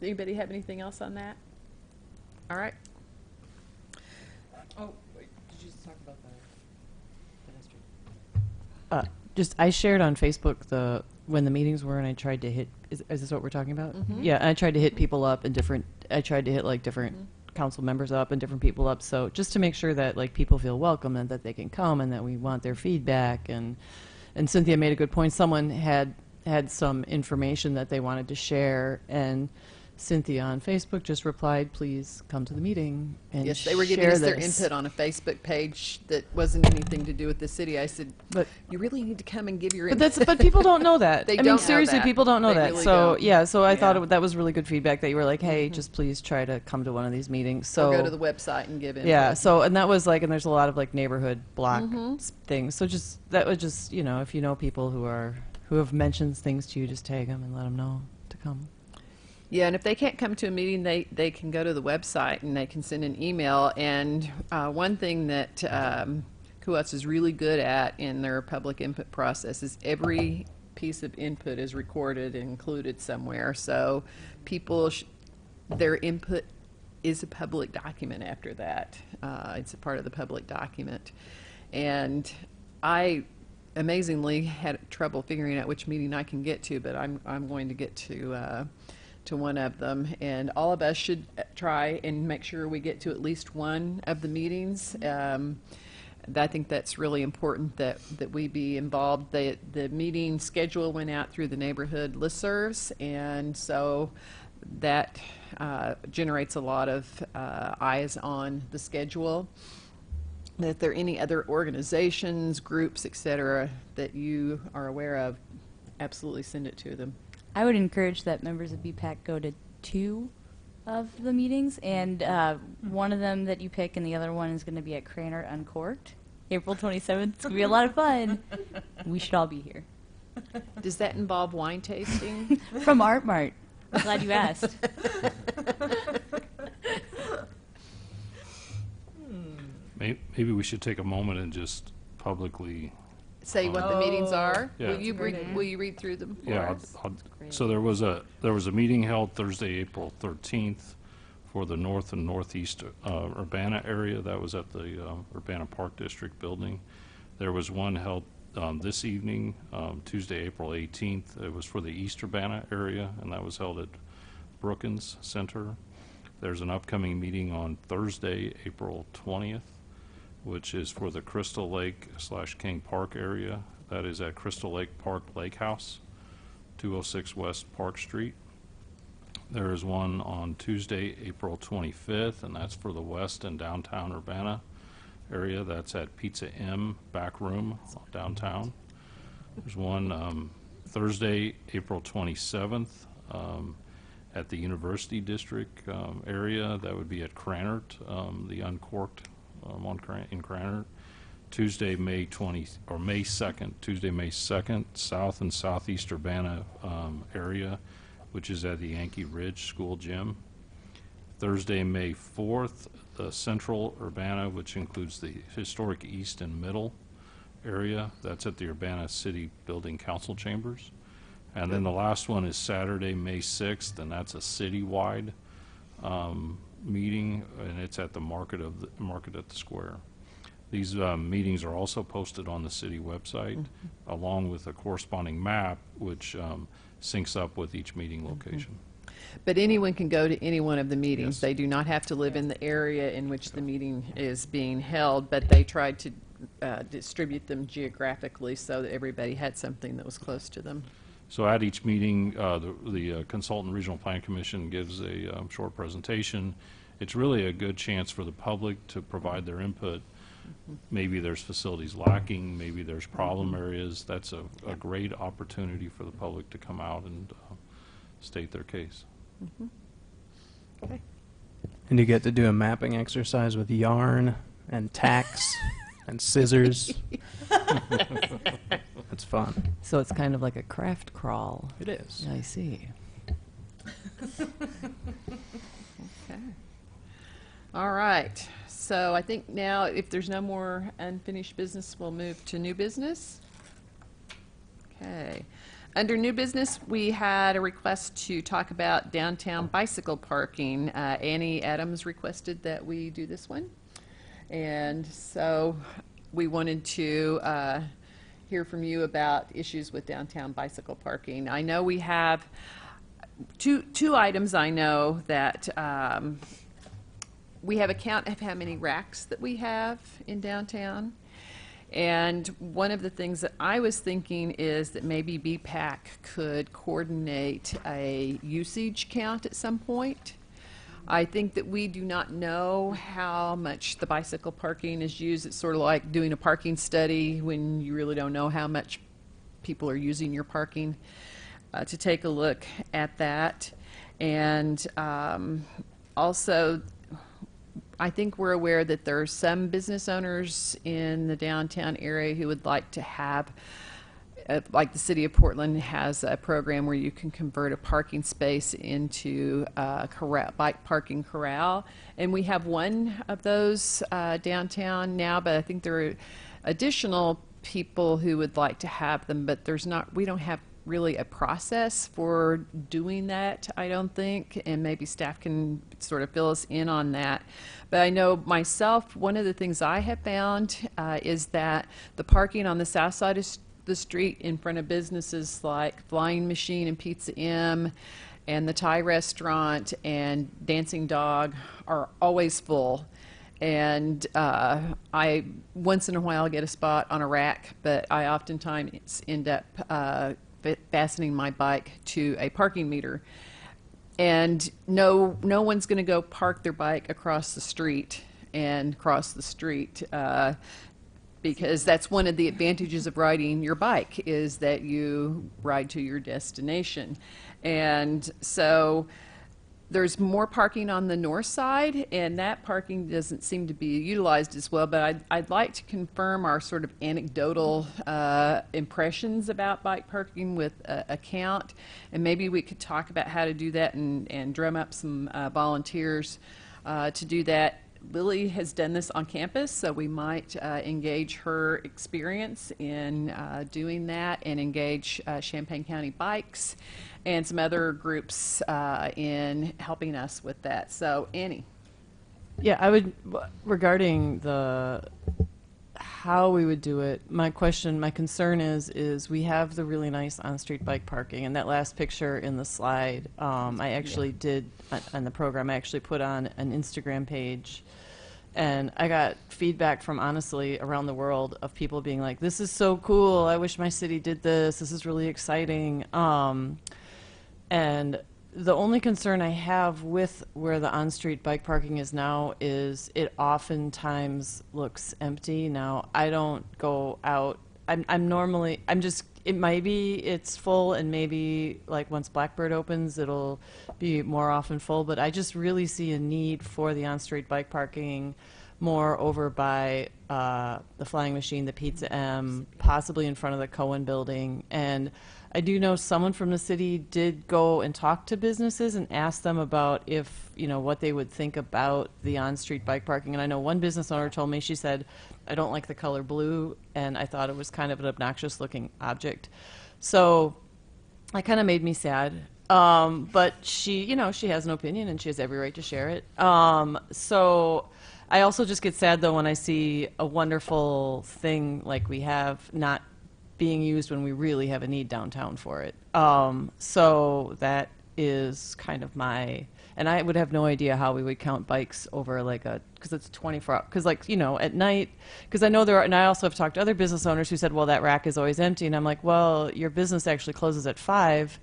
Anybody have anything else on that? All right. Oh, wait, did you just talk about the pedestrian? uh, just I shared on Facebook the when the meetings were, and I tried to hit. Is, is this what we're talking about? Yeah, and I tried to hit people up and different. I tried to hit like different council members up and different people up. So just to make sure that like people feel welcome and that they can come and that we want their feedback and and Cynthia made a good point. Someone had had some information that they wanted to share and. Cynthia on Facebook just replied, "Please come to the meeting and Yes, they were giving share us their this." input on a Facebook page that wasn't anything to do with the city. I said, But you really need to come and give your But input. that's but people don't know that. They I don't know mean, seriously, that. people don't know They that. really so don't. yeah, so I thought Yeah. it, that was really good feedback that you were like, hey, just please try to come to one of these meetings. So Or go to the website and give input. yeah, so and that was like, and there's a lot of like neighborhood block Mm-hmm. s- things. So just that was just you know, if you know people who are who have mentioned things to you, just tag them and let them know to come. Yeah, and if they can't come to a meeting, they, they can go to the website and they can send an email. And uh, one thing that um, is really good at in their public input process is every piece of input is recorded and included somewhere. So people, their input is a public document after that. Uh, it's a part of the public document. And I amazingly had trouble figuring out which meeting I can get to, but I'm, I'm going to get to, uh, to one of them. And all of us should try and make sure we get to at least one of the meetings. Um, I think that's really important that, that we be involved. The, the meeting schedule went out through the neighborhood listservs, and so that uh, generates a lot of uh, eyes on the schedule. If there are any other organizations, groups, et cetera, that you are aware of, absolutely send it to them. I would encourage that members of BPAC go to two of the meetings, and uh, one of them that you pick, and the other one is going to be at Krannert Uncorked, April 27th. It's going to be a lot of fun. We should all be here. Does that involve wine tasting? From Art Mart. I'm glad you asked. May- Maybe we should take a moment and just publicly, Say what the meetings are? Yeah. Will you, read- will you read through them for yeah, us? I'll- I'll- so there was a, there was a meeting held Thursday, April 13th for the north and northeast uh, Urbana area. That was at the uh, Urbana Park District building. There was one held um, this evening, um, Tuesday, April 18th. It was for the East Urbana area, and that was held at Brookens Center. There's an upcoming meeting on Thursday, April 20th, which is for the Crystal Lake slash King Park area. That is at Crystal Lake Park Lake House, 206 West Park Street. There is one on Tuesday, April 25th, and that's for the west and downtown Urbana area. That's at Pizza M Back Room downtown. There's one um, Thursday, April 27th, um, at the University District um, area. That would be at Krannert, um, the Uncorked um, on Cran- in Krannert. Tuesday, May 20, or May 2nd, Tuesday, May 2nd, south and southeast Urbana um, area, which is at the Yankee Ridge School Gym. Thursday, May 4th, the central Urbana, which includes the historic east and middle area. That's at the Urbana City Building Council Chambers. And then the last one is Saturday, May 6th, and that's a citywide um, meeting, and it's at the Market of, the Market at the Square. These um, meetings are also posted on the city website, along with a corresponding map, which um, syncs up with each meeting location. But anyone can go to any one of the meetings. Yes. They do not have to live in the area in which the meeting is being held, but they tried to uh, distribute them geographically so that everybody had something that was close to them. So at each meeting, uh, the the uh, consultant regional plan commission gives a um, short presentation. It's really a good chance for the public to provide their input. Maybe there's facilities lacking, maybe there's problem areas. That's a, a great opportunity for the public to come out and uh, state their case. Okay. And you get to do a mapping exercise with yarn and tacks and scissors. That's fun. So it's kind of like a craft crawl. It is. I see. Okay. All right. So I think now, if there's no more unfinished business, we'll move to new business. Okay. Under new business, we had a request to talk about downtown bicycle parking. Uh, Annie Adams requested that we do this one. And so we wanted to uh, hear from you about issues with downtown bicycle parking. I know we have two, two items I know that um, we have a count of how many racks that we have in downtown. And one of the things that I was thinking is that maybe BPAC could coordinate a usage count at some point. I think that we do not know how much the bicycle parking is used. It's sort of like doing a parking study when you really don't know how much people are using your parking. Uh, to take a look at that. And um, also, I think we're aware that there are some business owners in the downtown area who would like to have, uh, like the city of Portland has a program where you can convert a parking space into a corral, bike parking corral. And we have one of those uh, downtown now, but I think there are additional people who would like to have them, but there's not, we don't have really a process for doing that, I don't think, and maybe staff can sort of fill us in on that. But I know myself, one of the things I have found uh, is that the parking on the south side of s- the street in front of businesses like Flying Machine and Pizza M and the Thai restaurant and Dancing Dog are always full. And uh, I once in a while get a spot on a rack, but I oftentimes end up uh, fastening my bike to a parking meter. And no, no one's going to go park their bike across the street and cross the street uh, because that's one of the advantages of riding your bike is that you ride to your destination. And so there's more parking on the north side, and that parking doesn't seem to be utilized as well. But I'd, I'd like to confirm our sort of anecdotal uh, impressions about bike parking with a, a count, and maybe we could talk about how to do that and, and drum up some uh, volunteers uh, to do that. Lily has done this on campus, so we might uh, engage her experience in uh, doing that and engage uh, Champaign County Bikes and some other groups uh, in helping us with that. So, Annie. Yeah, I would regarding the how we would do it. My question, my concern is, is we have the really nice on-street bike parking, and that last picture in the slide, um, I actually did on, on the program. I actually put on an Instagram page, And I got feedback from honestly around the world of people being like, "This is so cool! I wish my city did this. This is really exciting." Um, and the only concern I have with where the on-street bike parking is now is it oftentimes looks empty. Now, I don't go out. I'm, I'm normally, I'm just, it might be it's full and maybe like once Blackbird opens, it'll be more often full, but I just really see a need for the on-street bike parking more over by uh, the Flying Machine, the Pizza M, possibly in front of the Cohen Building. And I do know someone from the city did go and talk to businesses and ask them about if, you know, what they would think about the on-street bike parking. And I know one business owner told me, she said, I don't like the color blue, and I thought it was kind of an obnoxious looking object. So that kind of made me sad. Um, but she, you know, she has an opinion and she has every right to share it. Um, so I also just get sad though when I see a wonderful thing like we have not being used when we really have a need downtown for it. Um, so that is kind of my, and I would have no idea how we would count bikes over like a, because it's 24 hour, because like, you know, at night, because I know there are, and I also have talked to other business owners who said, well, that rack is always empty. And I'm like, well, your business actually closes at five.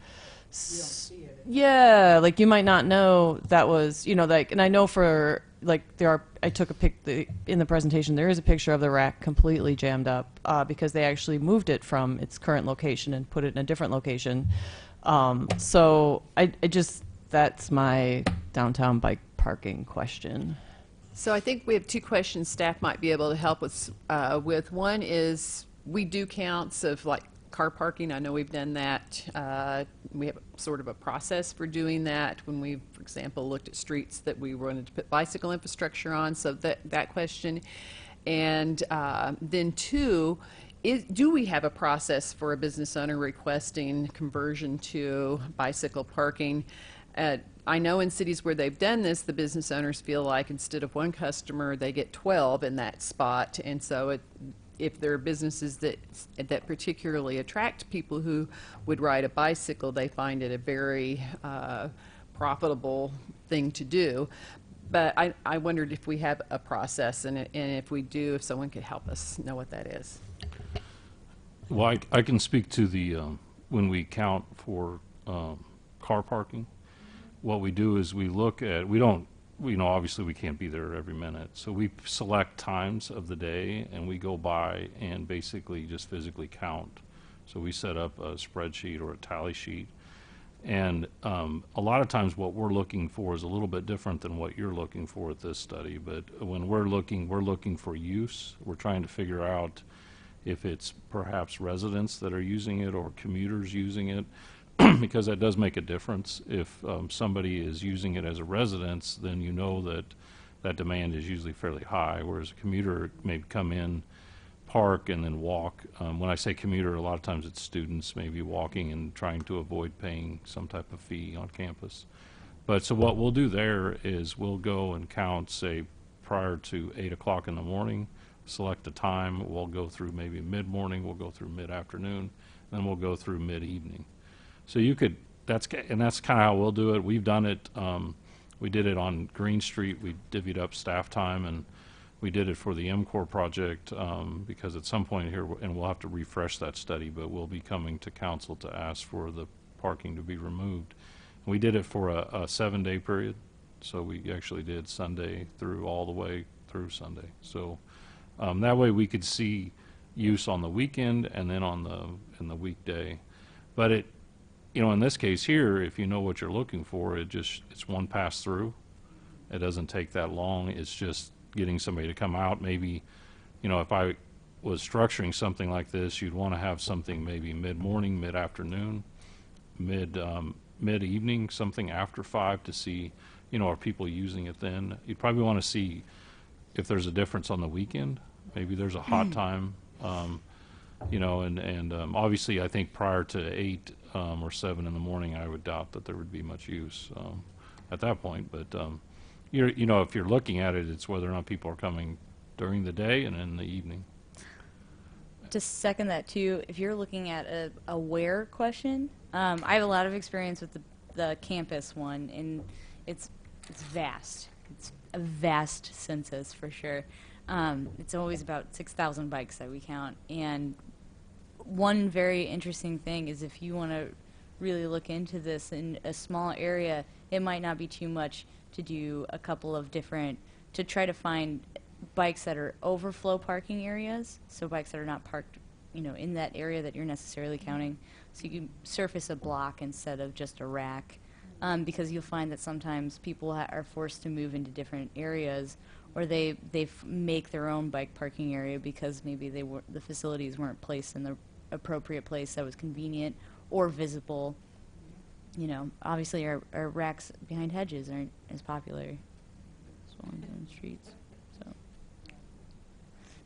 Yeah, like you might not know that was, you know, like, and I know for like there are. I took a pic the, in the presentation. There is a picture of the rack completely jammed up uh, because they actually moved it from its current location and put it in a different location. Um, so I, I just that's my downtown bike parking question. So I think we have two questions staff might be able to help us uh, with. One is we do counts of like car parking. I know we've done that. Uh, we have sort of a process for doing that when we, for example, looked at streets that we wanted to put bicycle infrastructure on. So that that question, and uh, then two. Is, do we have a process for a business owner requesting conversion to bicycle parking? I know in cities where they've done this, the business owners feel like instead of one customer, they get 12 in that spot. And so it, if there are businesses that, that particularly attract people who would ride a bicycle, they find it a very uh, profitable thing to do. But I, I wondered if we have a process, and, and if we do, if someone could help us know what that is. Well, I, I can speak to the, um, when we count for, um, car parking, what we do is we look at, we don't, we know, obviously we can't be there every minute. So we select times of the day and we go by and basically just physically count. So we set up a spreadsheet or a tally sheet. And um, a lot of times what we're looking for is a little bit different than what you're looking for at this study. But when we're looking, we're looking for use. We're trying to figure out if it's perhaps residents that are using it or commuters using it, because that does make a difference. If um, somebody is using it as a residence, then you know that that demand is usually fairly high, whereas a commuter may come in, park, and then walk. Um, When I say commuter, a lot of times it's students maybe walking and trying to avoid paying some type of fee on campus. But so what we'll do there is we'll go and count, say, prior to eight o'clock in the morning, select a time, we'll go through maybe mid-morning, we'll go through mid-afternoon, then we'll go through mid-evening. So you could, that's, and that's kind of how we'll do it. We've done it, um, we did it on Green Street, we divvied up staff time, and we did it for the MCORE project, um, because at some point here, and we'll have to refresh that study, but we'll be coming to council to ask for the parking to be removed. We did it for a, a seven-day period, so we actually did Sunday through, all the way through Sunday. So, um, that way we could see use on the weekend and then on the, in the weekday. But it, you know, in this case here, if you know what you're looking for, it just, it's one pass through. It doesn't take that long. It's just getting somebody to come out. Maybe, you know, if I was structuring something like this, you'd want to have something maybe mid-morning, mid-afternoon, mid, um, mid-evening, something after five to see, you know, are people using it then? You'd probably want to see if there's a difference on the weekend. Maybe there's a hot time, um, you know, and, and, um, obviously I think prior to eight, um, or seven in the morning, I would doubt that there would be much use, um, at that point. But, um, you're, you know, if you're looking at it, it's whether or not people are coming during the day and in the evening. to second that too, if you're looking at a, a where question, um, I have a lot of experience with the, the campus one, and it's it's vast. It's a vast census for sure. Um, it's always about 6,000 bikes that we count. And one very interesting thing is if you want to really look into this in a small area, it might not be too much to do a couple of different, to try to find bikes that are overflow parking areas, so bikes that are not parked, you know, in that area that you're necessarily counting. So you can surface a block instead of just a rack, um, because you'll find that sometimes people ha- are forced to move into different areas, or they they f- make their own bike parking area because maybe they were the facilities weren't placed in the appropriate place that was convenient or visible. You know, obviously our, our racks behind hedges aren't as popular as on the streets. So,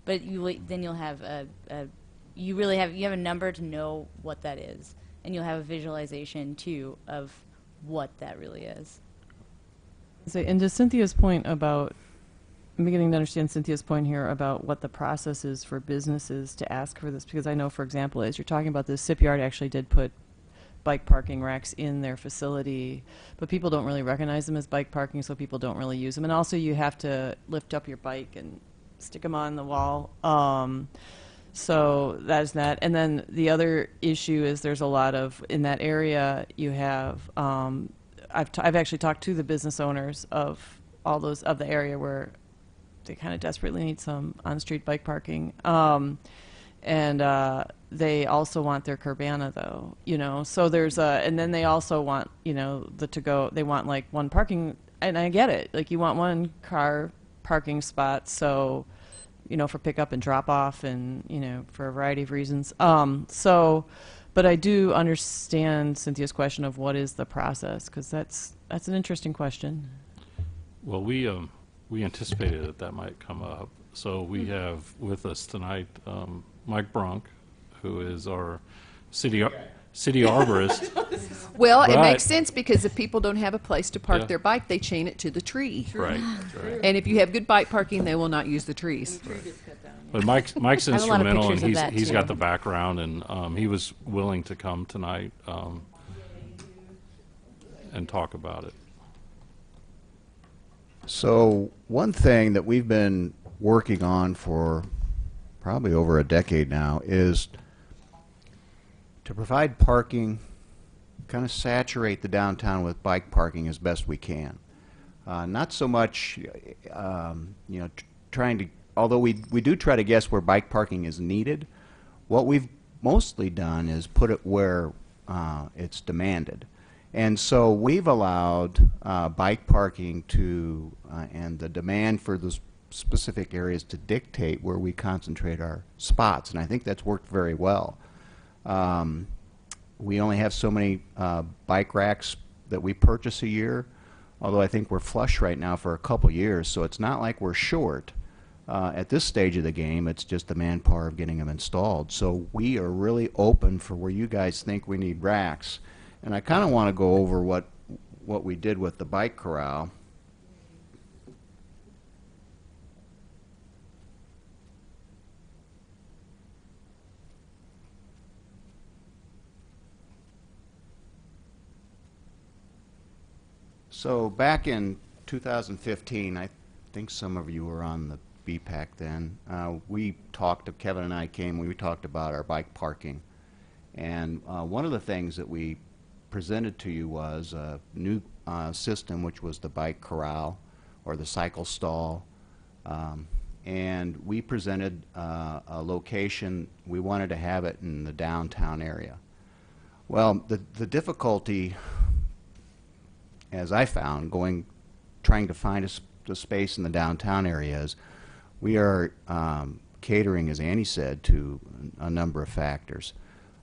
but you then you'll have a, a you really have you have a number to know what that is, and you'll have a visualization too of what that really is. So, and to Cynthia's point about, I'm beginning to understand Cynthia's point here about what the process is for businesses to ask for this, because I know, for example, as you're talking about this, Sipyard actually did put bike parking racks in their facility, but people don't really recognize them as bike parking, so people don't really use them. And also, you have to lift up your bike and stick them on the wall. Um, so that's that. And then the other issue is there's a lot of in that area you have. Um, I've t- I've actually talked to the business owners of all those of the area where they kind of desperately need some on-street bike parking. Um, and uh, they also want their Curbana though, you know. So there's a, and then they also want, you know, the to go. They want like one parking, and I get it. Like you want one car parking spot, so you know, for pickup and drop off, and you know, for a variety of reasons. Um, so, but I do understand Cynthia's question of what is the process, because that's that's an interesting question. Well, we, um, we anticipated that that might come up. So we have with us tonight, um, Mike Brunk, who is our city, ar- city arborist. Well, it Right. makes sense because if people don't have a place to park Yeah. their bike, they chain it to the tree. Right, right. And if you have good bike parking, they will not use the trees. But Mike's, Mike's have a lot of instrumental, and pictures of he's, that, he's too. got the background, and, um, he was willing to come tonight, um, and talk about it. So, one thing that we've been working on for probably over a decade now is to provide parking, kind of saturate the downtown with bike parking as best we can. Uh, not so much, um, you know, tr- trying to, although we, we do try to guess where bike parking is needed, what we've mostly done is put it where uh, it's demanded. And so we've allowed uh, bike parking to, uh, and the demand for those specific areas to dictate where we concentrate our spots. And I think that's worked very well. Um, we only have so many uh, bike racks that we purchase a year, although I think we're flush right now for a couple years, so it's not like we're short. Uh, at this stage of the game, it's just the manpower of getting them installed. So we are really open for where you guys think we need racks. And I kind of want to go over what what we did with the bike corral. So back in 2015, I think some of you were on the BPAC then. Uh, we talked. Kevin and I came. We talked about our bike parking, and uh, one of the things that we presented to you was a new uh, system, which was the bike corral or the cycle stall. Um, and we presented uh, a location. We wanted to have it in the downtown area. Well, the the difficulty as I found, going, trying to find a, s- the space in the downtown areas, we are um, catering, as Annie said, to a number of factors.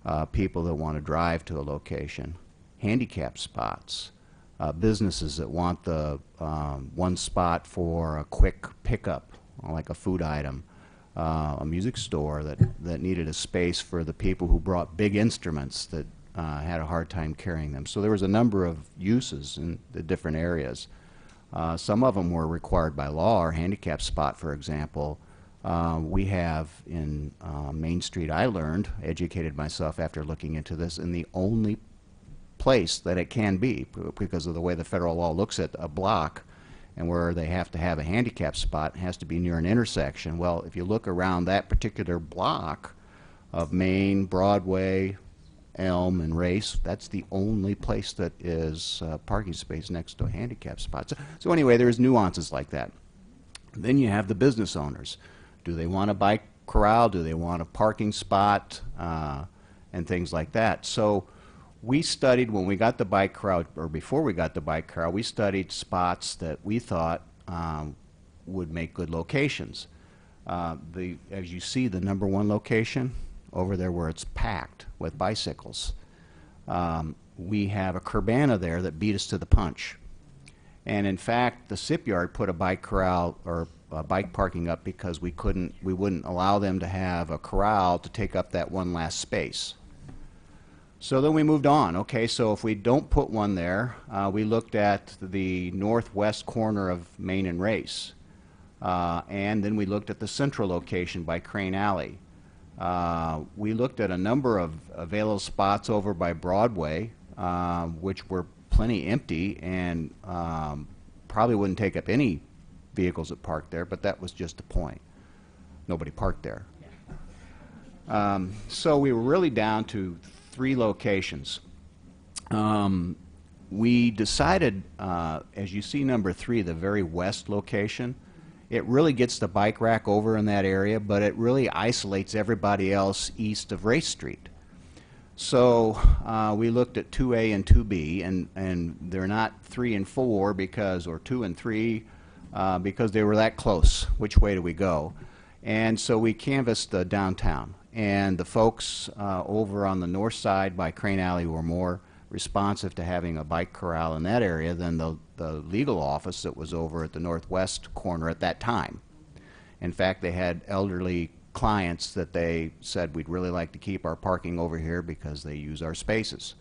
Uh, people that want to drive to a location, handicap spots, uh, businesses that want the um, one spot for a quick pickup, like a food item, uh, a music store that, that needed a space for the people who brought big instruments that uh, had a hard time carrying them. So there was a number of uses in the different areas. Uh, some of them were required by law. Our handicap spot, for example, uh, we have in uh, Main Street, I learned, educated myself after looking into this, in the only place that it can be because of the way the federal law looks at a block and where they have to have a handicap spot, has to be near an intersection. Well, if you look around that particular block of Main, Broadway, Elm, and Race, that's the only place that is uh, parking space next to a handicap spot. So, so anyway, there's nuances like that. Then you have the business owners. Do they want a bike corral? Do they want a parking spot? Uh, and things like that. So we studied when we got the bike corral, or before we got the bike corral, we studied spots that we thought um, would make good locations. Uh, the, as you see, the number one location over there where it's packed with bicycles. Um, we have a Curbana there that beat us to the punch. And in fact, the SIP yard put a bike corral or bike parking up because we couldn't, we wouldn't allow them to have a corral to take up that one last space. So then we moved on. Okay, so if we don't put one there, uh, we looked at the northwest corner of Main and Race. Uh, and then we looked at the central location by Crane Alley. Uh, we looked at a number of available spots over by Broadway, um, which were plenty empty and um, probably wouldn't take up any vehicles that parked there, but that was just the point. Nobody parked there. Um, so we were really down to three locations. Um, we decided, uh, as you see number three, the very west location, it really gets the bike rack over in that area, but it really isolates everybody else east of Race Street. So uh, we looked at 2A and 2B, and, and they're not 3 and 4 because, or 2 and 3, uh, because they were that close. Which way do we go? And so we canvassed the downtown. And the folks uh, over on the north side by Crane Alley were more responsive to having a bike corral in that area than the, the legal office that was over at the northwest corner at that time. In fact, they had elderly clients that they said, we'd really like to keep our parking over here because they use our spaces.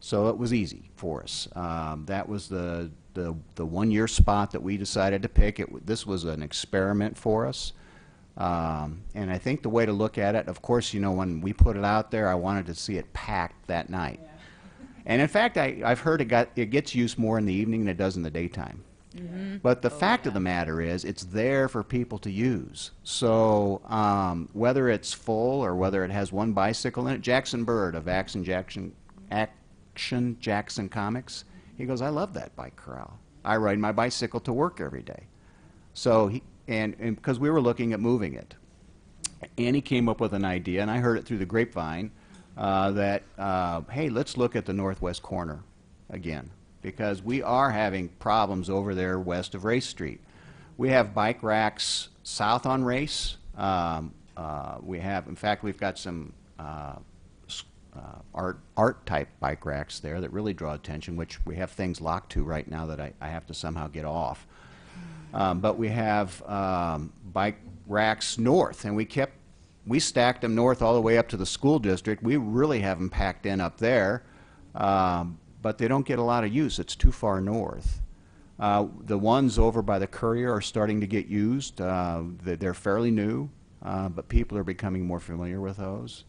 So it was easy for us. Um, that was the, the, the one-year spot that we decided to pick. It, this was an experiment for us. Um, and I think the way to look at it, of course, you know, when we put it out there, I wanted to see it packed that night. And in fact, I, I've heard it, got, it gets used more in the evening than it does in the daytime. But the fact of the matter is, it's there for people to use. So um, whether it's full or whether it has one bicycle in it, Jackson Bird of Action Jackson, Action Jackson Comics, he goes, I love that bike corral. I ride my bicycle to work every day. So he, and because we were looking at moving it. And he came up with an idea, and I heard it through the grapevine, uh, that, uh, hey, let's look at the northwest corner again, because we are having problems over there west of Race Street. We have bike racks south on Race. Um, uh, we have, in fact, we've got some uh, uh, art art type bike racks there that really draw attention, which we have things locked to right now that I, I have to somehow get off. Um, but we have um, bike racks north, and we kept we stacked them north all the way up to the school district. We really have them packed in up there, um, but they don't get a lot of use. It's too far north. Uh, the ones over by the Courier are starting to get used. Uh, they- they're fairly new, uh, but people are becoming more familiar with those.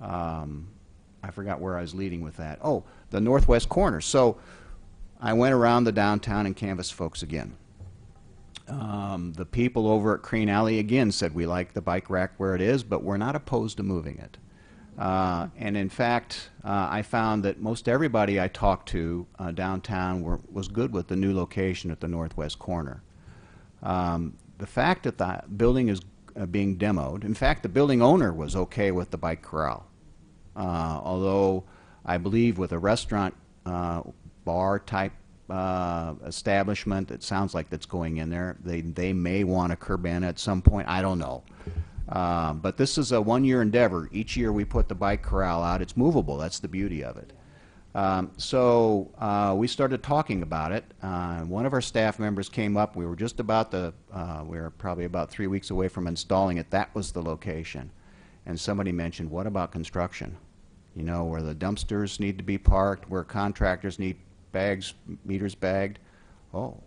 Um, I forgot where I was leading with that. Oh, the northwest corner. So I went around the downtown and canvassed folks again. Um, the people over at Crane Alley again said we like the bike rack where it is, but we're not opposed to moving it. Uh, and in fact, uh, I found that most everybody I talked to uh, downtown were, was good with the new location at the northwest corner. Um, the fact that the building is uh, being demoed, in fact, the building owner was okay with the bike corral. Uh, although I believe with a restaurant uh, bar type uh, establishment, it sounds like that's going in there. They they may want a Curbana at some point. I don't know. Uh, but this is a one-year endeavor. Each year we put the bike corral out. It's movable. That's the beauty of it. Um, so uh, we started talking about it. Uh, one of our staff members came up. We were just about the, uh, we were probably about three weeks away from installing it. That was the location. And somebody mentioned, what about construction? You know, where the dumpsters need to be parked, where contractors need bags, meters bagged. Oh.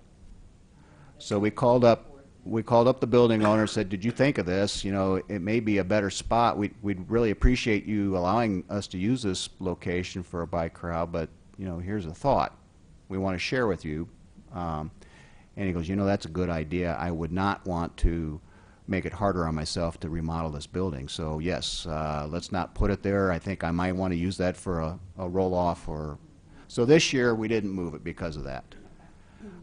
So we called up, we called up the building owner, said, did you think of this? You know, it may be a better spot. We'd, we'd really appreciate you allowing us to use this location for a bike corral, but, you know, here's a thought we want to share with you. Um, And he goes, you know, that's a good idea. I would not want to make it harder on myself to remodel this building. So yes, uh, let's not put it there. I think I might want to use that for a, a roll-off or, so this year, we didn't move it because of that.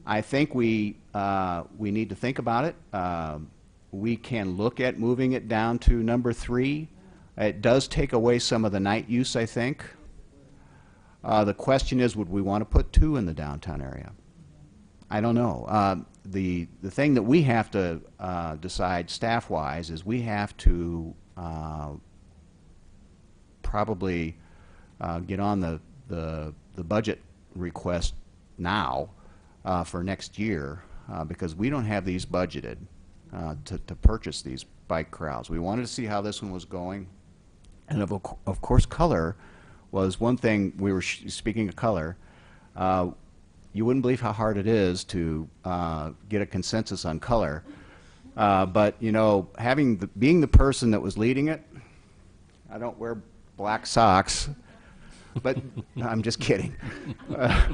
I think we, uh, we need to think about it. Um, We can look at moving it down to number three. It does take away some of the night use, I think. Uh, The question is, would we want to put two in the downtown area? I don't know. Uh, The, the thing that we have to uh, decide staff-wise is we have to uh, probably uh, get on the, the, the budget request now uh, for next year, uh, because we don't have these budgeted uh, to, to purchase these bike corrals. We wanted to see how this one was going. And of, of course, color was one thing, we were, speaking of color, uh, you wouldn't believe how hard it is to uh, get a consensus on color. Uh, But, you know, having, the- being the person that was leading it, I don't wear black socks, but, I'm just kidding. Uh,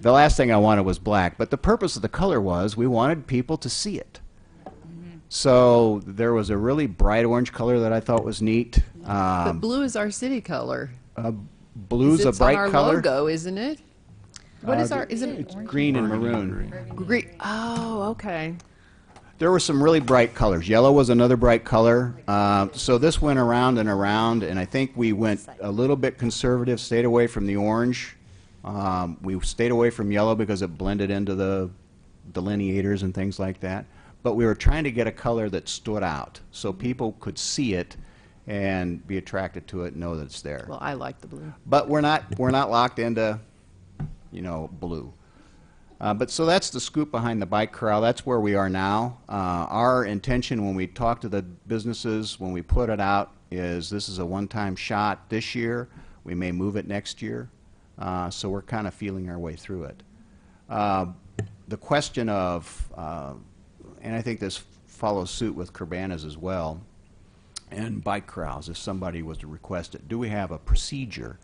The last thing I wanted was black, but the purpose of the color was, we wanted people to see it. So there was a really bright orange color that I thought was neat. But Um, blue is our city color. Blue's a It's on bright our color. logo, isn't it? What Uh, is our, is It's it green and maroon. green? Oh, okay. There were some really bright colors. Yellow was another bright color. Uh, so this went around and around, and I think we went a little bit conservative, stayed away from the orange. Um, we stayed away from yellow because it blended into the delineators and things like that. But we were trying to get a color that stood out, so people could see it and be attracted to it and know that it's there. Well, I like the blue. But we're not, we're not locked into, you know, blue. Uh, but so that's the scoop behind the bike corral. That's where we are now. Uh, our intention when we talk to the businesses, when we put it out, is this is a one-time shot this year. We may move it next year. Uh, so we're kind of feeling our way through it. Uh, the question of, uh, and I think this follows suit with Curbanas as well, and bike corrals, if somebody was to request it, do we have a procedure?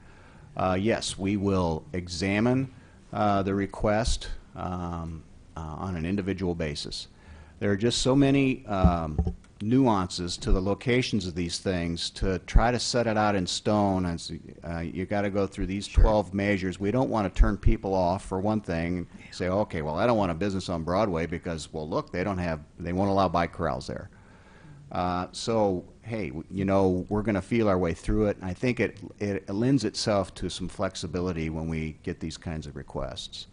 Yes, we will examine the request um, uh, on an individual basis. There are just so many um, nuances to the locations of these things to try to set it out in stone. And uh, you got to go through these 12 measures. We don't want to turn people off, for one thing, say, okay, well, I don't want a business on Broadway because, well, look, they don't have, they won't allow bike corrals there. Uh, So, hey, you know, we're going to feel our way through it. and I think it, it lends itself to some flexibility when we get these kinds of requests.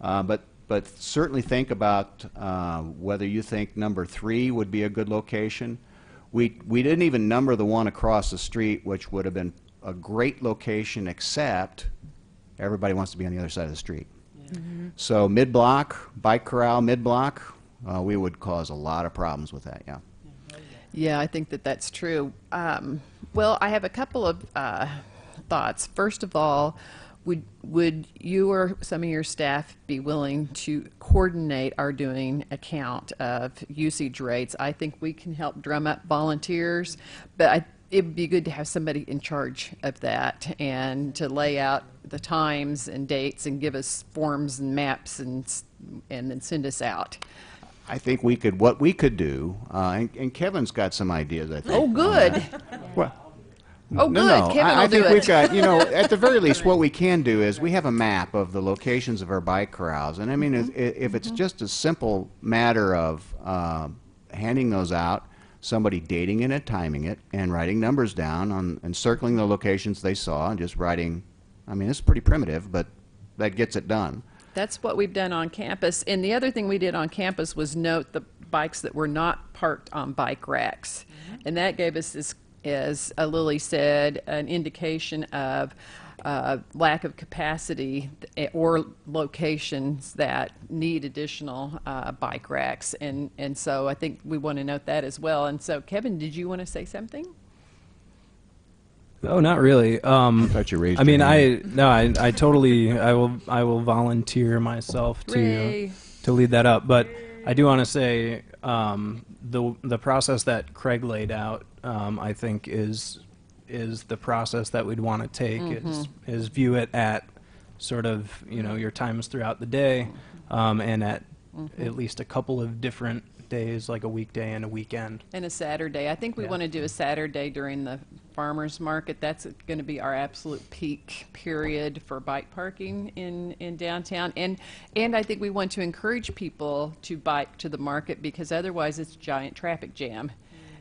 Uh, But, but certainly think about uh, whether you think number three would be a good location. We, we didn't even number the one across the street, which would have been a great location, except everybody wants to be on the other side of the street. So mid-block, bike corral, mid-block, uh, we would cause a lot of problems with that, yeah. Yeah, I think that that's true. Um, well, I have a couple of uh, thoughts. First of all, would would you or some of your staff be willing to coordinate our doing a count of usage rates? I think we can help drum up volunteers, but I, it would be good to have somebody in charge of that and to lay out the times and dates and give us forms and maps and and then send us out. I think we could, what we could do, uh, and and Kevin's got some ideas, I think. Oh, good. Well, Oh, No, good. no. Kevin I, I think we've got, you know, at the very least, what we can do is we have a map of the locations of our bike corrals. And I mean, if, if it's just a simple matter of um handing those out, somebody dating it and timing it, and writing numbers down on, and circling the locations they saw, and just writing, I mean, it's pretty primitive, but that gets it done. That's what we've done on campus. And the other thing we did on campus was note the bikes that were not parked on bike racks. And that gave us, this, as uh, Lily said, an indication of uh, lack of capacity or locations that need additional uh, bike racks. And, and so I think we want to note that as well. And so, Kevin, did you want to say something? Oh, not really. Um, thought you raised I mean. I no, I, I totally, I will, I will volunteer myself to Hooray. to lead that up. But I do want to say um, the the process that Craig laid out, um, I think is is the process that we'd want to take. Is is view it at sort of you know your times throughout the day, um, and at at least a couple of different days, like a weekday and a weekend. And a Saturday. I think we Yeah. want to do a Saturday during the farmer's market. That's going to be our absolute peak period for bike parking in, in downtown. And, and I think we want to encourage people to bike to the market because otherwise it's a giant traffic jam.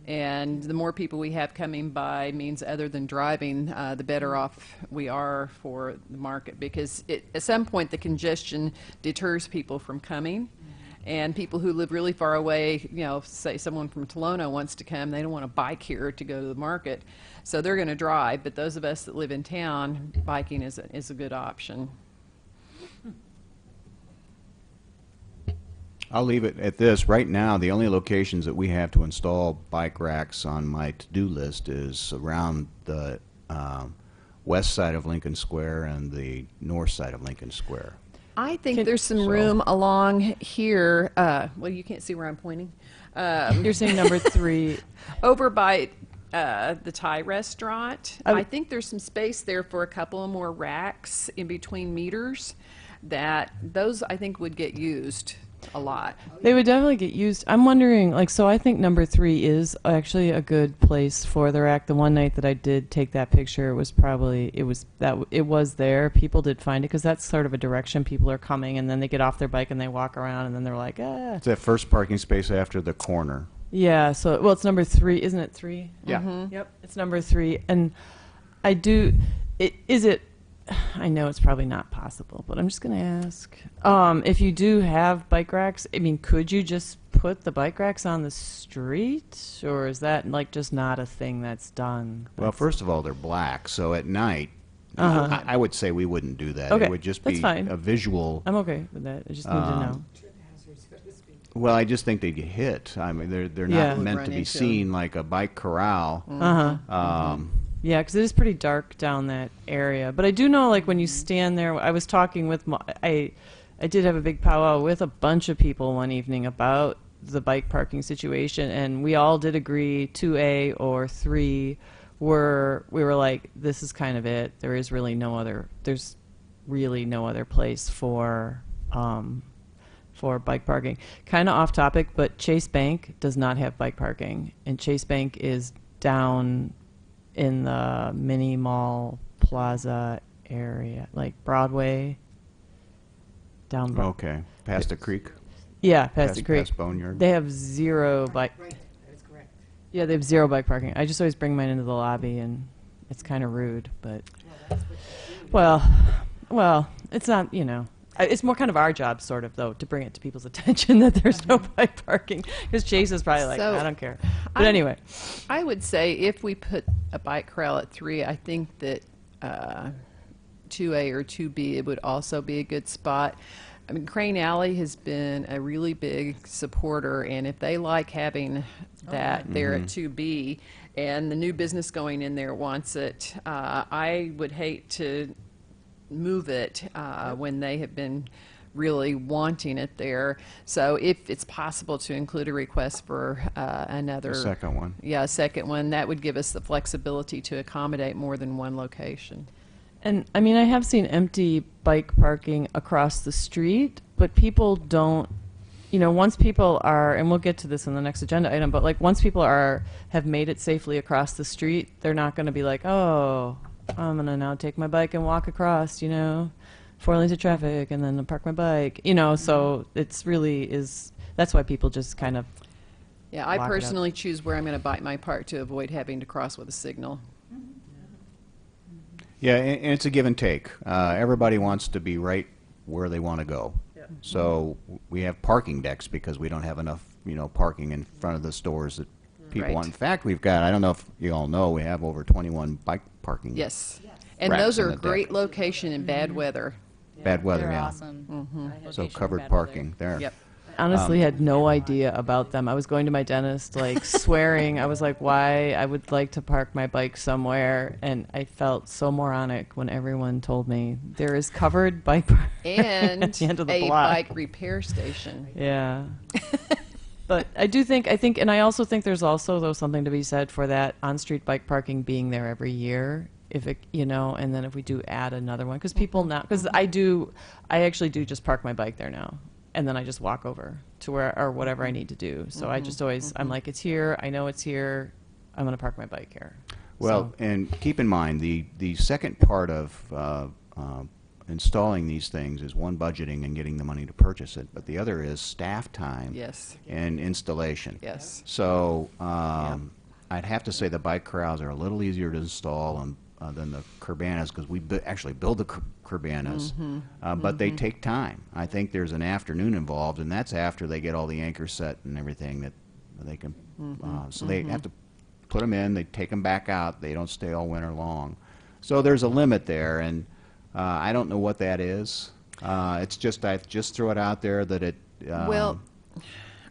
And the more people we have coming by means other than driving, uh, the better off we are for the market because it, at some point the congestion deters people from coming. And people who live really far away, you know, say someone from Tolono wants to come, they don't want to bike here to go to the market. So they're going to drive, but those of us that live in town, biking is a, is a good option. I'll leave it at this. Right now, the only locations that we have to install bike racks on my to-do list is around the um, west side of Lincoln Square and the north side of Lincoln Square. I think Can- there's some So- room along here. Uh, well, you can't see where I'm pointing. Um, You're saying number three. over by uh, the Thai restaurant. I I, think there's some space there for a couple of more racks in between meters. That those I think would get used a lot. They would definitely get used. I'm wondering, like, so I think number three is actually a good place for the rack. The one night that I did take that picture was probably it was that it was there. People did find it because that's sort of a direction people are coming, and then they get off their bike and they walk around, and then they're like, ah, It's that first parking space after the corner. yeah. So well, it's number three, isn't it? Three. Yeah. Yep, it's number three, and I do. It is it. I know it's probably not possible, but I'm just going to ask. Um, if you do have bike racks, I mean, could you just put the bike racks on the street, or is that like just not a thing that's done? Well, first of all, they're black, so at night, Uh-huh. I, I would say we wouldn't do that. Okay, It would just that's be fine. a visual. I'm okay with that. I just need to Um, know. Well, I just think they'd get hit. I mean, they're they're not Would meant run to be into 'em. seen like a bike corral. Uh huh. Um, Yeah, because it is pretty dark down that area. But I do know, like, when you stand there, I was talking with, my, I, I did have a big powwow with a bunch of people one evening about the bike parking situation, and we all did agree two A or three were we were like, this is kind of it. There is really no other. There's really no other place for. Um, for bike parking. Kind of off topic, but Chase Bank does not have bike parking, and Chase Bank is down in the mini mall plaza area, like Broadway. Down, Bro- okay, past the creek, yeah, past, past, the creek. past Boneyard. They have zero bike. Right, that is correct. Yeah, they have zero bike parking. I just always bring mine into the lobby, and it's kind of rude, but well, well, it's not. You know, I- it's more kind of our job, sort of, though, to bring it to people's attention that there's no bike parking. Because Chase is probably like, So, I don't care. But I- anyway, I would say if we put a bike corral at three, I think that uh, 2A or 2B it would also be a good spot. I mean, Crane Alley has been a really big supporter, and if they like having that there at 2B, and the new business going in there wants it, uh, I would hate to move it uh, when they have been really wanting it there. So if it's possible to include a request for uh, another. The second one. Yeah, a second one, that would give us the flexibility to accommodate more than one location. And I mean, I have seen empty bike parking across the street, but people don't. You know, once people are, and we'll get to this in the next agenda item, but like once people are have made it safely across the street, they're not going to be like, oh, I'm going to now take my bike and walk across. You know, four lanes of traffic, and then park my bike. You know, so it's really is. That's why people just kind of Yeah, I Lock it up. personally choose where I'm going to bite my park to avoid having to cross with a signal. Yeah, and, and it's a give and take. Uh, everybody wants to be right where they want to go. So we have parking decks because we don't have enough, you know, parking in front of the stores that people Right. In fact, we've got, I don't know if you all know, we have over 21 bike parking. Yes. And those are the a deck. great location in bad weather. Bad weather, yeah. awesome. Mm-hmm. So Location for covered bad weather. parking there. Yep. honestly um, had no idea about them. I was going to my dentist, like swearing. I was like, why I would like to park my bike somewhere. And I felt so moronic when everyone told me there is covered bike park And at the end of the a block. bike repair station. Yeah. but I do think, I think, and I also think there's also, though, something to be said for that on street bike parking being there every year. If it, you know, and then if we do add another one, because people now, because I do, I actually do just park my bike there now. and then I just walk over to where or whatever I need to do. So I just always I'm like, it's here. I know it's here. I'm gonna park my bike here. Well, So- and keep in mind, the, the second part of uh, uh, installing these things is one, budgeting and getting the money to purchase it, but the other is staff time. Yes. And installation. Yes. So um, I'd have to say the bike corrals are a little easier to install and, uh, than the Curbanas, because we bu- actually build the Cur- Curbanas, Mm-hmm. uh, but they take time. I think there's an afternoon involved, and that's after they get all the anchors set and everything that they can, Mm-hmm. uh, so they have to put them in, they take them back out, they don't stay all winter long. So there's a limit there, and I don't know what that is. Uh, It's just, I just throw it out there that it. Well, um,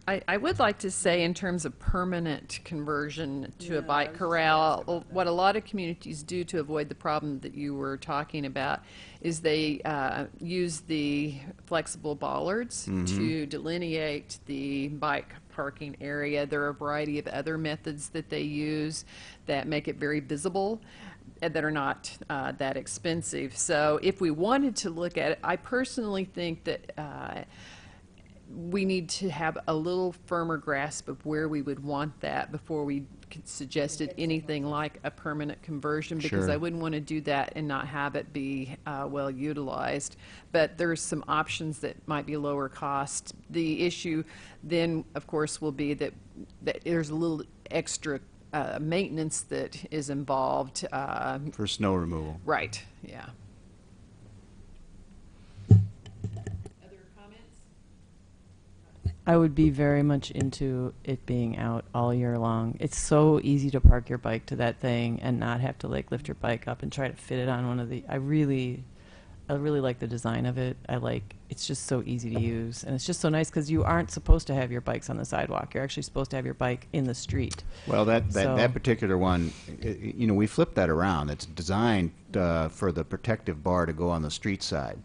I, I would like to say in terms of permanent conversion to a bike corral, what a lot of communities do to avoid the problem that you were talking about is they uh, use the flexible bollards to delineate the bike parking area. There are a variety of other methods that they use that make it very visible and that are not uh, that expensive. So if we wanted to look at it, I personally think that uh, we need to have a little firmer grasp of where we would want that before we suggested anything like a permanent conversion, because Sure. I wouldn't want to do that and not have it be uh, well utilized. But there's some options that might be lower cost. The issue then, of course, will be that, that there's a little extra uh, maintenance that is involved. uh, For snow removal. Right, yeah. Other comments? I would be very much into it being out all year long. It's so easy to park your bike to that thing and not have to like lift your bike up and try to fit it on one of the. I really, I really like the design of it. I like it's just so easy to use and it's just so nice because you aren't supposed to have your bikes on the sidewalk. You're actually supposed to have your bike in the street. Well, that, that, So- that particular one, i- i- you know, we flipped that around. It's designed uh, for the protective bar to go on the street side.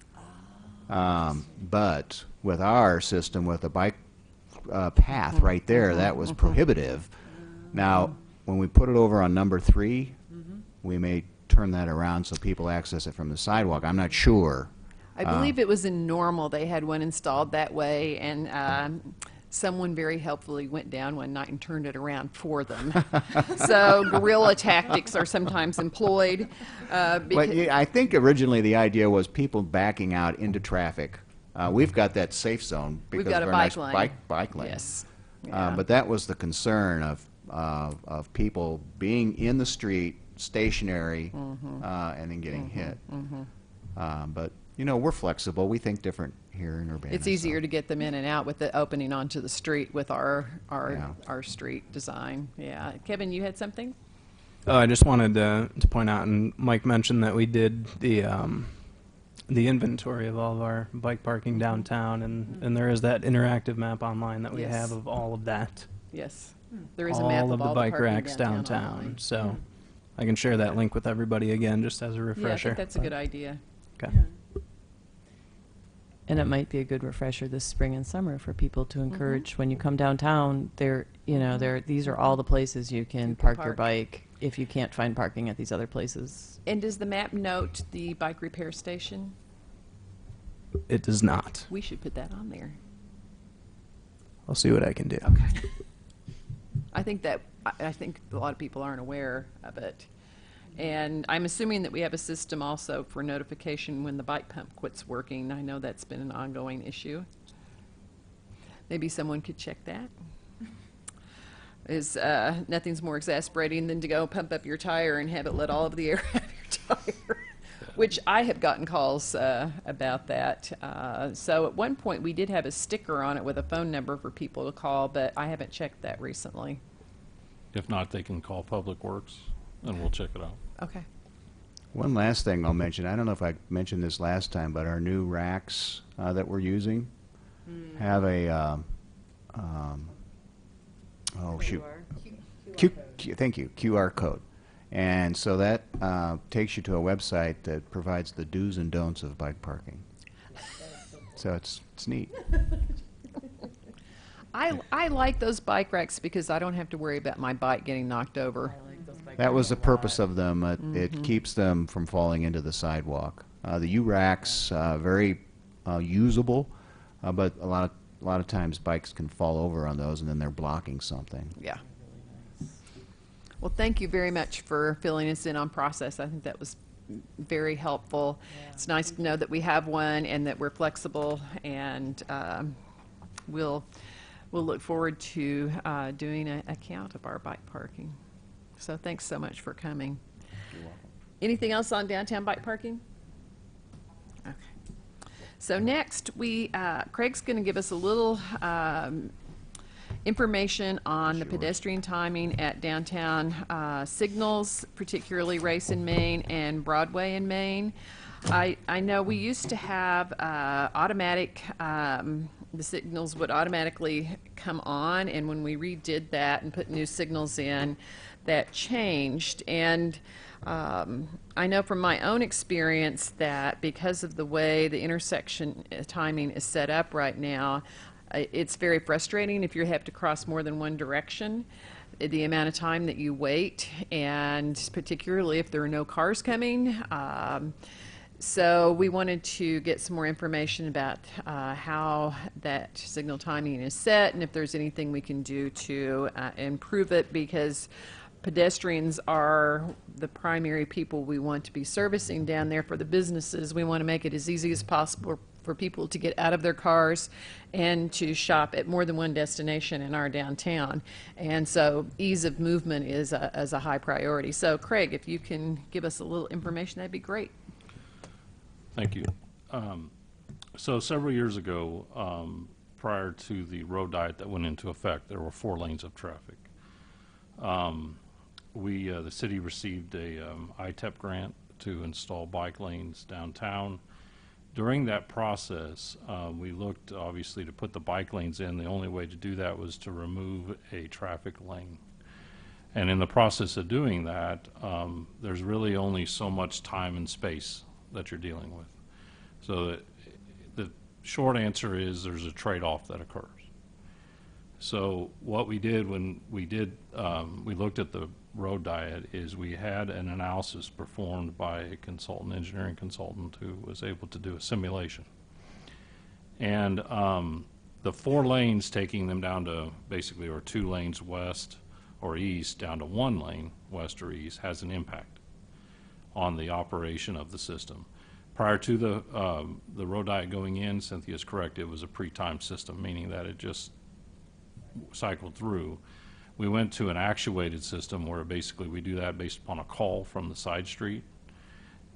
Um, But with our system, with a bike uh, path right there, that was prohibitive. Now, when we put it over on number three, we may turn that around so people access it from the sidewalk. I'm not sure. I believe it was in Normal, they had one installed that way, and um, someone very helpfully went down one night and turned it around for them. So guerrilla tactics are sometimes employed. uh, But becau- yeah, I think originally the idea was people backing out into traffic. Uh, we've got that safe zone We've because got of a our nice bike lane. bike, bike lane. Yes. Uh, Yeah. but that was the concern of, uh, of people being in the street, stationary, Mm-hmm. uh, and then getting hit. Um, but, you know, we're flexible. We think different here in Urbana. It's easier to get them in and out with the opening onto the street with our, our, Yeah. our street design. Yeah. Kevin, you had something? Oh, I just wanted to, to point out, and Mike mentioned that we did the um, the inventory of all of our bike parking downtown, and, and there is that interactive map online that we Yes. have of all of that. Yes. There is a map all of of the bike parking racks downtown downtown. online. So I can share that link with everybody again, just as a Yeah, I refresher. think that's a good idea. Okay. And it might be a good refresher this spring and summer for people to mm-hmm. encourage when you come downtown. There, you know, mm-hmm. there these are all the places you can can park your park. bike if you can't find parking at these other places. And does the map note the bike repair station? It does not. We should put that on there. I'll see what I can do. Okay. I think that, I, I think a lot of people aren't aware of it. And I'm assuming that we have a system also for notification when the bike pump quits working. I know that's been an ongoing issue. Maybe someone could check that. Is, uh, nothing's more exasperating than to go pump up your tire and have it let all of the air out of your tire. Which I have gotten calls, uh, about that. Uh, so at one point, we did have a sticker on it with a phone number for people to call, but I haven't checked that recently. If not, they can call Public Works, and we'll check it out. Okay. One last thing I'll mention, I don't know if I mentioned this last time, but our new racks uh, that we're using have a, um, um, oh, shoot. Q, Q, thank you, QR code. And so that uh, takes you to a website that provides the do's and don'ts of bike parking. So it's, it's neat. I, I like those bike racks because I don't have to worry about my bike getting knocked over. That was the purpose of them. It, it keeps them from falling into the sidewalk. Uh, the U racks uh, very uh, usable, Uh, but a lot of, a lot of times bikes can fall over on those and then they're blocking something. Yeah. Well, thank you very much for filling us in on process. I think that was very helpful. It's nice to know that we have one and that we're flexible, and um, we'll, we'll look forward to uh, doing a a count of our bike parking. So thanks so much for coming. Anything else on downtown bike parking? Okay. So next, we, uh, Craig's going to give us a little um, information on the pedestrian timing at downtown uh, signals, particularly Race in Main and Broadway in Main. I, I know we used to have uh, automatic, um, the signals would automatically come on, and when we redid that and put new signals in, that changed. And um, I know from my own experience that because of the way the intersection uh, timing is set up right now, uh, it's very frustrating if you have to cross more than one direction. uh, The amount of time that you wait, and particularly if there are no cars coming. Um, so we wanted to get some more information about uh, how that signal timing is set and if there's anything we can do to uh, improve it because pedestrians are the primary people we want to be servicing down there for the businesses. We want to make it as easy as possible for people to get out of their cars and to shop at more than one destination in our downtown. And so ease of movement is a, is a high priority. So Craig, if you can give us a little information, that'd be great. Thank you. Um, So several years ago, um, prior to the road diet that went into effect, there were four lanes of traffic. Um, We, uh, the city received a um, ITEP grant to install bike lanes downtown. During that process, uh, we looked, obviously, to put the bike lanes in. The only way to do that was to remove a traffic lane. And in the process of doing that, um, there's really only so much time and space that you're dealing with. So the, short answer is there's a trade-off that occurs. So what we did when we did, um, we looked at the road diet is we had an analysis performed by a consultant, engineering consultant, who was able to do a simulation. And um, the four lanes, taking them down to basically, or two lanes west or east, down to one lane, west or east, has an impact on the operation of the system. Prior to the, um, the road diet going in, Cynthia's correct, it was a pre-timed system, meaning that it just cycled through. We went to an actuated system where basically we do that based upon a call from the side street.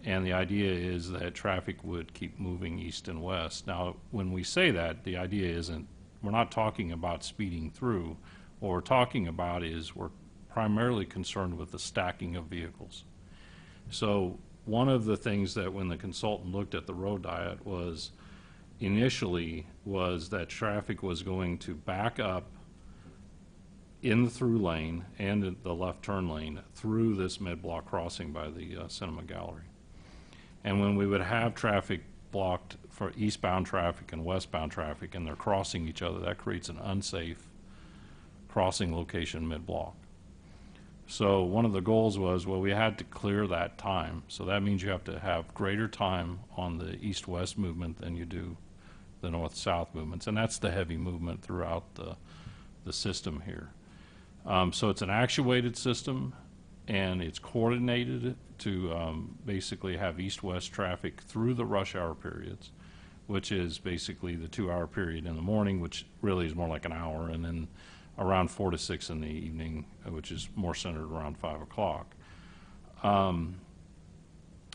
And the idea is that traffic would keep moving east and west. Now, when we say that, the idea isn't, we're not talking about speeding through. What we're talking about is we're primarily concerned with the stacking of vehicles. So one of the things that when the consultant looked at the road diet was initially was that traffic was going to back up in the through lane and the left turn lane through this mid-block crossing by the uh, Cinema Gallery. And when we would have traffic blocked for eastbound traffic and westbound traffic and they're crossing each other, that creates an unsafe crossing location mid-block. So one of the goals was, well, we had to clear that time. So that means you have to have greater time on the east-west movement than you do the north-south movements. And that's the heavy movement throughout the, the system here. Um, so it's an actuated system and it's coordinated to um, basically have east-west traffic through the rush hour periods, which is basically the two-hour period in the morning, which really is more like an hour, and then around four to six in the evening, which is more centered around five o'clock. Um,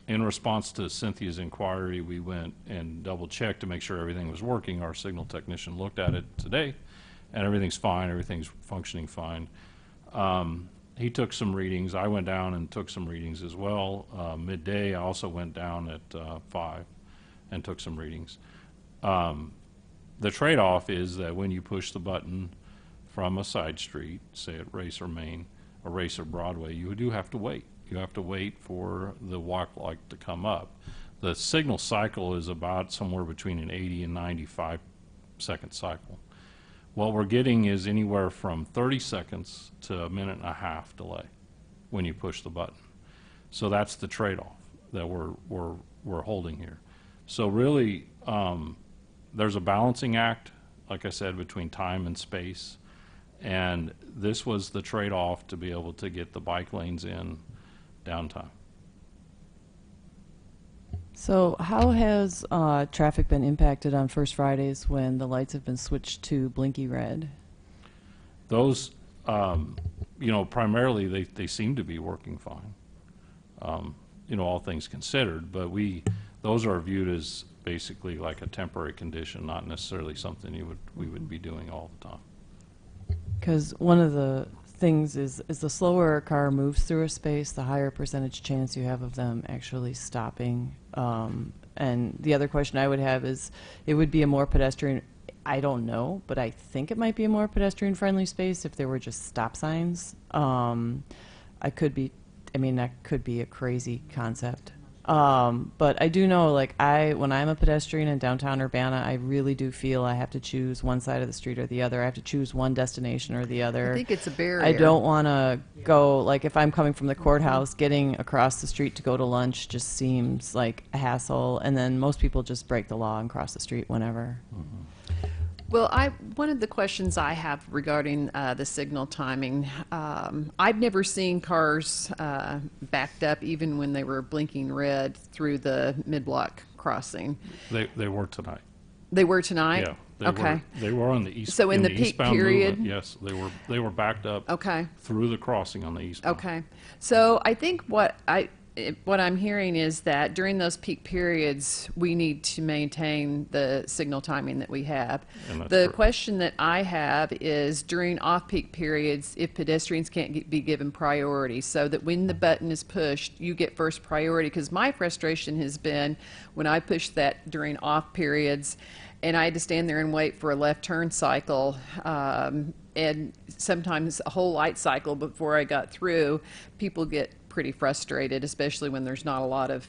in response to Cynthia's inquiry, we went and double-checked to make sure everything was working. Our signal technician looked at it today, and everything's fine, everything's functioning fine. Um, he took some readings. I went down and took some readings as well. Uh, midday, I also went down at uh, five and took some readings. Um, the trade-off is that when you push the button from a side street, say at Race or Main, or Race or Broadway, you do have to wait. You have to wait for the walk light to come up. The signal cycle is about somewhere between an 80 and 95 second cycle. What we're getting is anywhere from 30 seconds to a minute and a half delay when you push the button. So that's the trade-off that we're, we're, we're holding here. So really, um, there's a balancing act, like I said, between time and space. And this was the trade-off to be able to get the bike lanes in downtime. So how has uh, traffic been impacted on First Fridays when the lights have been switched to blinky red? Those, um, you know, primarily, they, they seem to be working fine, um, you know, all things considered. But we, those are viewed as basically like a temporary condition, not necessarily something you would, we would be doing all the time. Because one of the things is, is the slower a car moves through a space, the higher percentage chance you have of them actually stopping. Um, and the other question I would have is, it would be a more pedestrian, I don't know, but I think it might be a more pedestrian-friendly space if there were just stop signs. Um, I could be, I mean, that could be a crazy concept. Um, but I do know, like, I, when I'm a pedestrian in downtown Urbana, I really do feel I have to choose one side of the street or the other. I have to choose one destination or the other. I think it's a barrier. I don't want to go, like, if I'm coming from the courthouse, getting across the street to go to lunch just seems like a hassle. And then most people just break the law and cross the street whenever. Well, I, one of the questions I have regarding uh, the signal timing, um, I've never seen cars uh, backed up even when they were blinking red through the mid-block crossing. They, they were tonight. They were tonight? Yeah. they Okay. were- They were on the east. So in the peak eastbound period? movement, Yes, they were, they were backed up. Okay. Through the crossing on the eastbound. Okay. So I think what I it- what I'm hearing is that during those peak periods, we need to maintain the signal timing that we have. The correct. question that I have is during off-peak periods, if pedestrians can't get- be given priority, so that when the button is pushed, you get first priority. Because my frustration has been when I push that during off periods, and I had to stand there and wait for a left turn cycle, um, and sometimes a whole light cycle before I got through. People get pretty frustrated, especially when there's not a lot of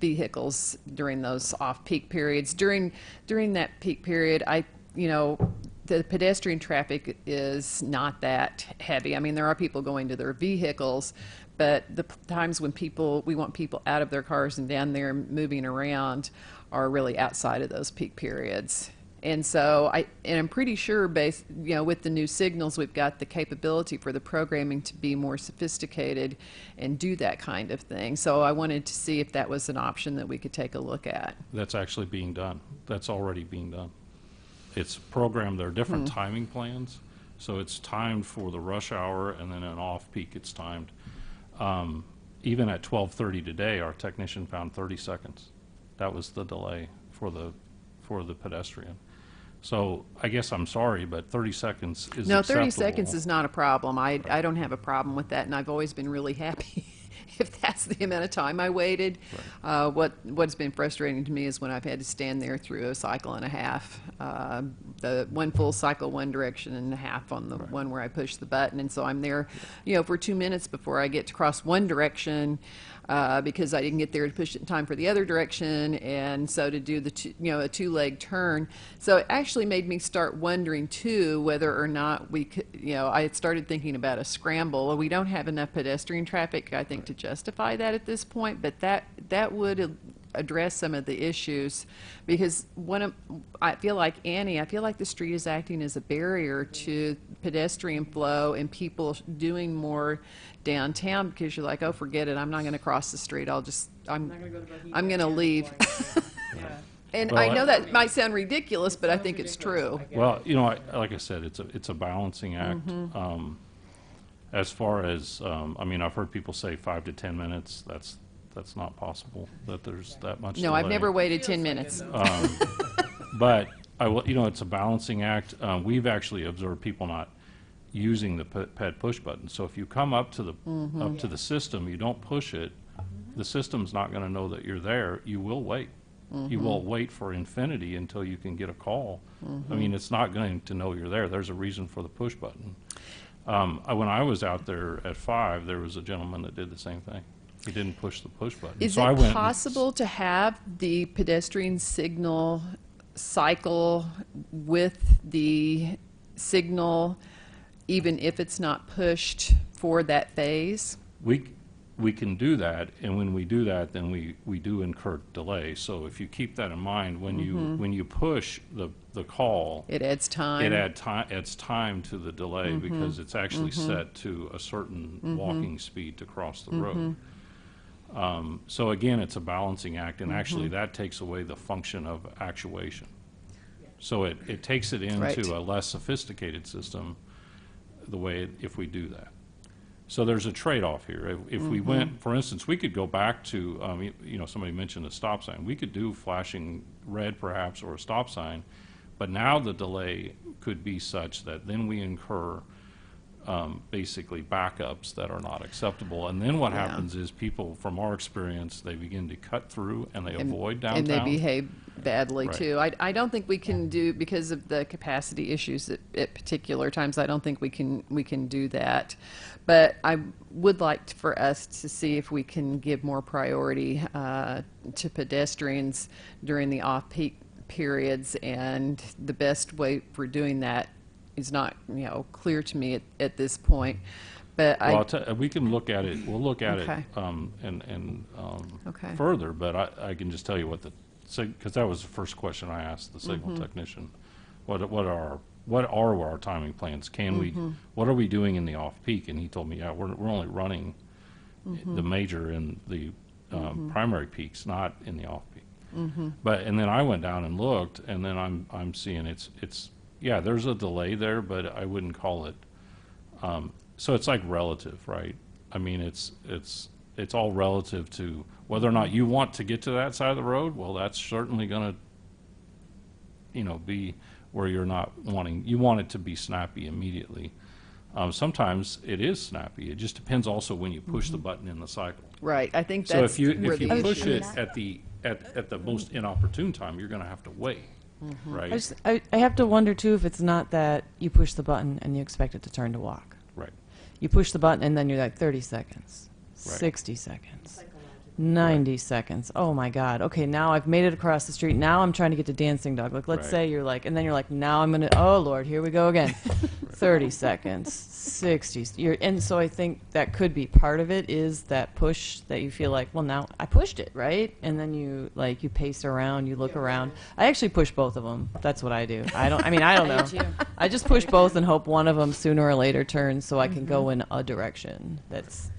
vehicles during those off-peak periods. During during that peak period, I you know the pedestrian traffic is not that heavy. I mean, there are people going to their vehicles, but the times when people we want people out of their cars and down there moving around are really outside of those peak periods. And so I and I'm pretty sure based you know with the new signals we've got the capability for the programming to be more sophisticated and do that kind of thing. So I wanted to see if that was an option that we could take a look at. That's actually being done. That's already being done. It's programmed, there are different Hmm. timing plans, so it's timed for the rush hour, and then an off-peak, it's timed. Um, Even at 12:30 today, our technician found 30 seconds. That was the delay for the, for the pedestrian. So I guess I'm sorry, but 30 seconds is No, 30 acceptable. seconds is not a problem. I, I don't have a problem with that, and I've always been really happy if that's the amount of time I waited. Uh, what, what's been frustrating to me is when I've had to stand there through a cycle and a half, uh, the one full cycle one direction and a half on the one where I push the button, and so I'm there, you know, for two minutes before I get to cross one direction, uh, because I didn't get there to push it in time for the other direction, and so to do the two, you know a two leg turn. So it actually made me start wondering too whether or not we could, you know, I had started thinking about a scramble. Well, We don't have enough pedestrian traffic, I think, to justify that at this point, but that that would address some of the issues because one of I feel like Annie, I feel like the street is acting as a barrier to pedestrian flow and people doing more downtown because you're like, oh, forget it, I'm not going to cross the street. I'll just I'm I'm going to leave. And I Well, know I- that might sound ridiculous, but I think it's true. Well, you know, I- like I said, it's a, it's a balancing act. Mm-hmm. Um, As far as, um, I mean, I've heard people say five to 10 minutes. That's, that's not possible, that there's that much No, I've delay. never waited 10 minutes. Um, But I will, you know, it's a balancing act. Uh, We've actually observed people not using the pe- ped push button. So if you come up to the, Mm-hmm. up to the system, you don't push it, the system's not going to know that you're there. You will wait. You Mm-hmm. will wait for infinity until you can get a call. I mean, it's not going to know you're there. There's a reason for the push button. Um, I- When I was out there at five, there was a gentleman that did the same thing. He didn't push the push button. Is So I it went possible to have the pedestrian signal cycle with the signal, even if it's not pushed for that phase? We, we can do that, and when we do that, then we, we do incur delay. So if you keep that in mind, when you, mm-hmm. when you push the, the call, It adds time. it add time, adds time to the delay mm-hmm. because it's actually mm-hmm. set to a certain walking speed to cross the road. Um, So again, it's a balancing act, and actually that takes away the function of actuation. So it, it takes it Right. into a less sophisticated system, the way, it- if we do that. So there's a trade-off here. If, if we went, for instance, we could go back to, um, y- you know, somebody mentioned a stop sign. We could do flashing red perhaps or a stop sign, but now the delay could be such that then we incur um, basically backups that are not acceptable. And then what Yeah. happens is people, from our experience, they begin to cut through and they and- avoid downtown. And they behave badly Right. too. I, I don't think we can do, because of the capacity issues at, at particular times, I don't think we can, we can do that. But I would like for us to see if we can give more priority uh, to pedestrians during the off-peak periods. And the best way for doing that is not, you know, clear to me at, at this point. But Well, I, I'll tell- we can look at it, we'll look at it um, and, and um, Okay. further, but I, I can just tell you what the, because that was the first question I asked the signal Mm-hmm. technician. What, what are, what are our timing plans? Can we, Mm-hmm. what are we doing in the off-peak? And he told me, yeah, we're, we're only running Mm-hmm. the major and the um, primary peaks, not in the off-peak. Mm-hmm. But, and then I went down and looked, and then I'm, I'm seeing it's, it's, yeah, there's a delay there, but I wouldn't call it, um, so it's like relative, right? I mean, it's, it's, it's all relative to whether or not you want to get to that side of the road, well, that's certainly gonna, you know, be where you're not wanting, you want it to be snappy immediately. Um, sometimes it is snappy, it just depends also when you push the button in the cycle. right, I think So if you, if you push it at the, at, at the most inopportune time, you're gonna have to wait, Mm-hmm. Mm-hmm. I, right? just, I, I have to wonder too if it's not that you push the button and you expect it to turn to walk. Right. You push the button and then you're like 30 seconds, Right. 60 seconds, 90 seconds. Oh my God. Okay, now I've made it across the street. Now I'm trying to get to Dancing Dog. Like, let's Right. say you're like, and then you're like, now I'm going to, oh Lord, here we go again. 30 seconds, 60. You're, and so I think that could be part of it is that push that you feel like, well, now I pushed it, right? And then you, like, you pace around, you look around. I actually push both of them. That's what I do. I don't, I mean, I don't know. I just push both and hope one of them sooner or later turns so I can go in a direction. That's,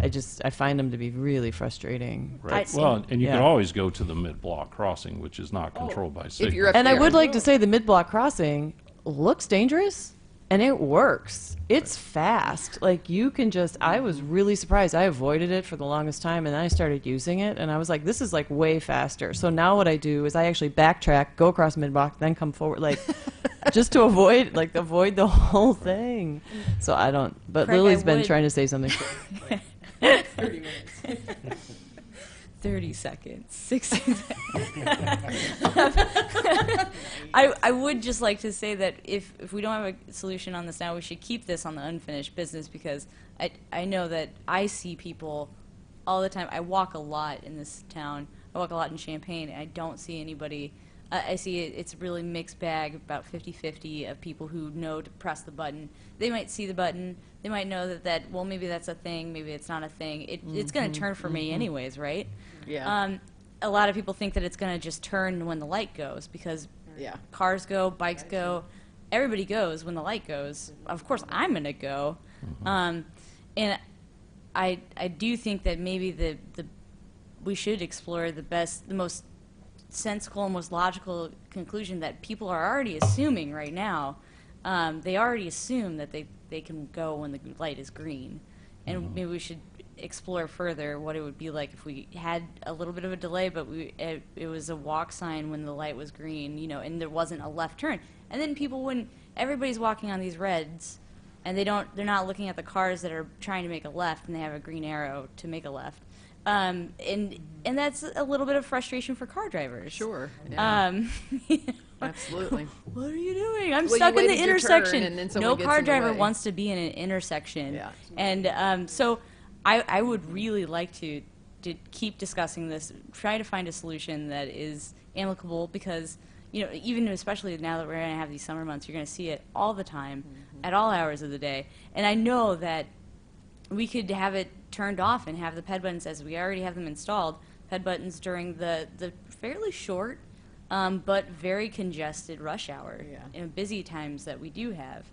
I just, I find them to be really frustrating. Right, I- well, and you can Yeah. always go to the mid-block crossing, which is not oh, controlled by signal. If you're up And I would like to say the mid-block crossing looks dangerous and it works. It's fast. Like you can just I was really surprised. I avoided it for the longest time and then I started using it and I was like this is like way faster. So now what I do is I actually backtrack, go across mid-block, then come forward like just to avoid like avoid the whole thing. So I don't but Craig, I Lily's been would- trying to say something. 30 seconds, 60 seconds. Um, I, I would just like to say that if, if we don't have a solution on this now, we should keep this on the unfinished business because I, I know that I see people all the time. I walk a lot in this town. I walk a lot in Champaign, and I don't see anybody. I I see it, it's a really mixed bag, about 50-50 of people who know to press the button. They might see the button. They might know that, that well, maybe that's a thing, maybe it's not a thing. It, It's going to turn for me anyways, right? Yeah. Um, a lot of people think that it's going to just turn when the light goes because Yeah. cars go, bikes go, everybody goes when the light goes. Of course, I'm going to go. Um, and I I do think that maybe the the we should explore the best, the most sensible, most logical conclusion that people are already assuming right now. Um, they already assume that they, they can go when the light is green. And maybe we should explore further what it would be like if we had a little bit of a delay, but we it, it was a walk sign when the light was green, you know, and there wasn't a left turn. And then people wouldn't. Everybody's walking on these reds, and they don't. They're not looking at the cars that are trying to make a left, and they have a green arrow to make a left. Um, and and that's a little bit of frustration for car drivers. Sure. Yeah. Um, Absolutely. what are you doing? I'm Well, stuck in the intersection. no car driver wants to be in an intersection. Yeah. And um, so I, I would really like to, to keep discussing this, try to find a solution that is amicable because, you know, even especially now that we're going to have these summer months, you're going to see it all the time Mm-hmm. at all hours of the day. And I know that we could have it turned off and have the ped buttons as we already have them installed, ped buttons during the, the fairly short um, but very congested rush hour Yeah. and busy times that we do have.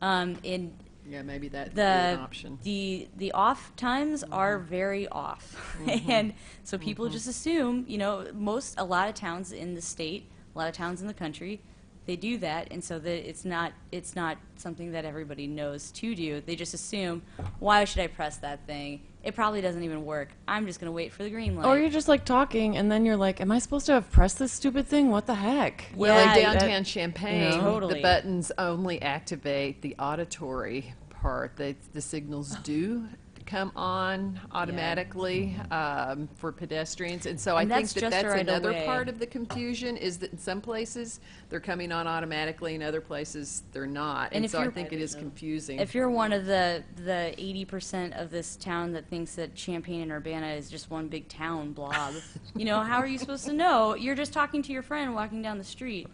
Um, in Yeah, maybe that'd be the an option. the the off times are very off, and so people just assume you know most a lot of towns in the state, a lot of towns in the country, they do that, and so that it's not it's not something that everybody knows to do. They just assume, why should I press that thing? It probably doesn't even work. I'm just gonna wait for the green light. Or you're just like talking, and then you're like, "Am I supposed to have pressed this stupid thing? What the heck?" Well, Yeah, in that- downtown Champaign, Totally. the buttons only activate the auditory part. They, the signals do come on automatically um, for pedestrians, and so I And think that's that just that's right another away. part of the confusion is that in some places they're coming on automatically, in other places they're not, And and, if so I you're- think it is confusing. If you're one of the the 80% of this town that thinks that Champaign and Urbana is just one big town blob, you know, how are you supposed to know? You're just talking to your friend walking down the street.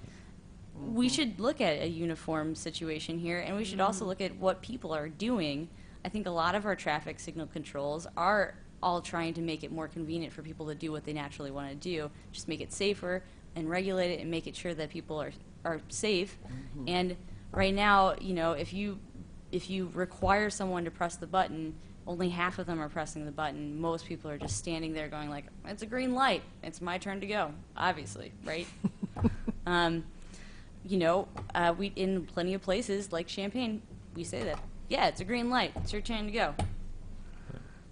We should look at a uniform situation here, and we should also look at what people are doing. I think a lot of our traffic signal controls are all trying to make it more convenient for people to do what they naturally want to do. Just make it safer and regulate it and make it sure that people are are safe. And right now, you know, if you if you require someone to press the button, only half of them are pressing the button. Most people are just standing there going like, "It's a green light. It's my turn to go." Obviously, right? um, you know, uh, we in plenty of places like Champaign, we say that, "Yeah, it's a green light. It's your turn to go."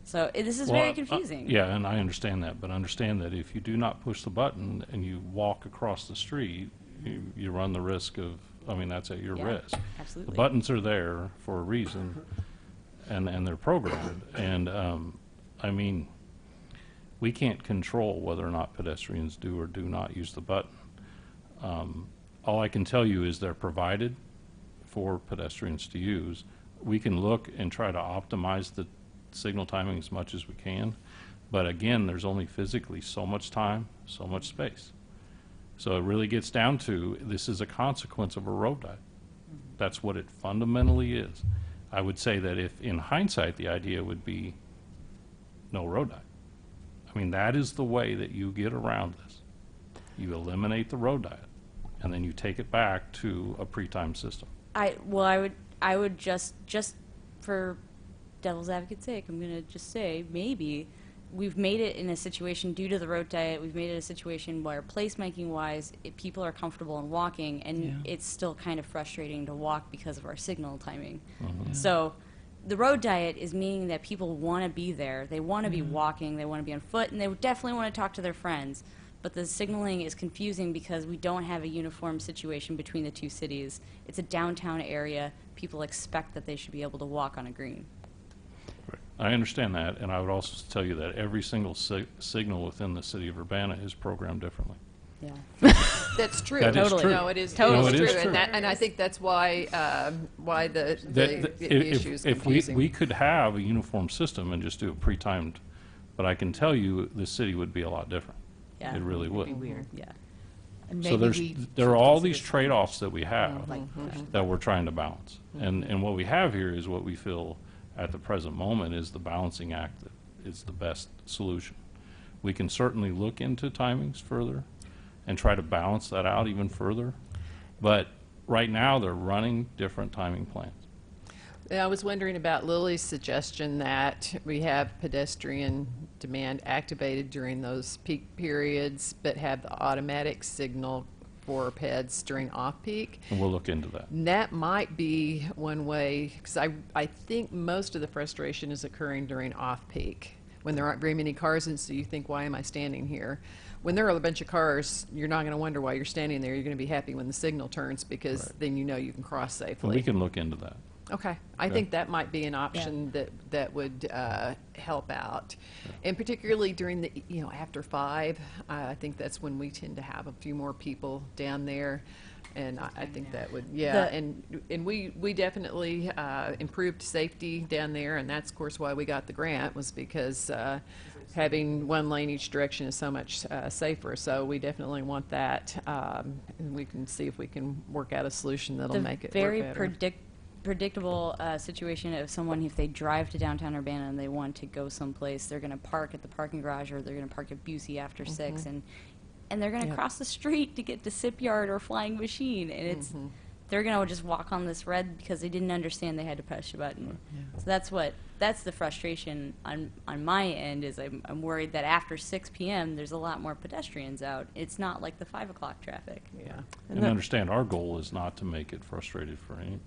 So this is Well, very uh, confusing. Yeah, and I understand that, but understand that if you do not push the button and you walk across the street, you, you run the risk of, I mean, that's at your Yeah, risk. absolutely. The buttons are there for a reason, and, and they're programmed, and, um, I mean, we can't control whether or not pedestrians do or do not use the button. Um, All I can tell you is they're provided for pedestrians to use. We can look and try to optimize the signal timing as much as we can, but again, there's only physically so much time, so much space. So it really gets down to, this is a consequence of a road diet. Mm-hmm. That's what it fundamentally is. I would say that if, in hindsight, the idea would be no road diet. I mean, that is the way that you get around this. You eliminate the road diet, and then you take it back to a pre-time system. I well, I would I would just just for devil's advocate's sake, I'm going to just say maybe we've made it in a situation due to the road diet. We've made it a situation where placemaking wise, it, people are comfortable in walking, and it's still kind of frustrating to walk because of our signal timing. Mm-hmm. So. The road diet is meaning that people want to be there. They want to be mm-hmm. walking. They want to be on foot, and they definitely want to talk to their friends. But the signaling is confusing because we don't have a uniform situation between the two cities. It's a downtown area. People expect that they should be able to walk on a green. I understand that, and I would also tell you that every single sig- signal within the city of Urbana is programmed differently. Yeah. That's true. That is Totally. true. No, it is, Totally. No, it is true, true. and that, and I think that's why, um, why the, That- the, that the if- issue is If we, confusing. we could have a uniform system and just do it pre-timed, but I can tell you, the city would be a lot different. Yeah. It really would. Be weird. Yeah. And So maybe there's, we there should are all consider these trade-offs that we have like mm-hmm. that we're trying to balance. Mm-hmm. And, and what we have here is what we feel at the present moment is the balancing act that is the best solution. We can certainly look into timings further and try to balance that out even further. But right now, they're running different timing plans. Yeah, I was wondering about Lily's suggestion that we have pedestrian demand activated during those peak periods, but have the automatic signal for peds during off-peak. And we'll look into that. And That might be one way, because I, I think most of the frustration is occurring during off-peak, when there aren't very many cars, and so you think, why am I standing here? When there are a bunch of cars, you're not going to wonder why you're standing there. You're going to be happy when the signal turns, because then you know you can cross safely. we can look into that. Okay, I Okay. think that might be an option that, that would uh, help out. And particularly during the, you know, after five, uh, I think that's when we tend to have a few more people down there. And I, I think that would, yeah, The- and, and we, we definitely uh, improved safety down there, and that's, of course, why we got the grant, was because uh, having one lane each direction is so much uh, safer. So we definitely want that, um, and we can see if we can work out a solution that'll make it work very better. predict predictable uh, situation of someone if they drive to downtown Urbana and they want to go someplace, they're going to park at the parking garage or they're going to park at Busey after six, and and they're going to Yep. cross the street to get to Sip Yard or Flying Machine, and it's they're going to just walk on this red because they didn't understand they had to push a button. So that's what that's the frustration on on my end is I'm, I'm worried that after 6 p.m. there's a lot more pedestrians out. It's not like the five o'clock traffic. Yeah. And understand, our goal is not to make it frustrated for anybody.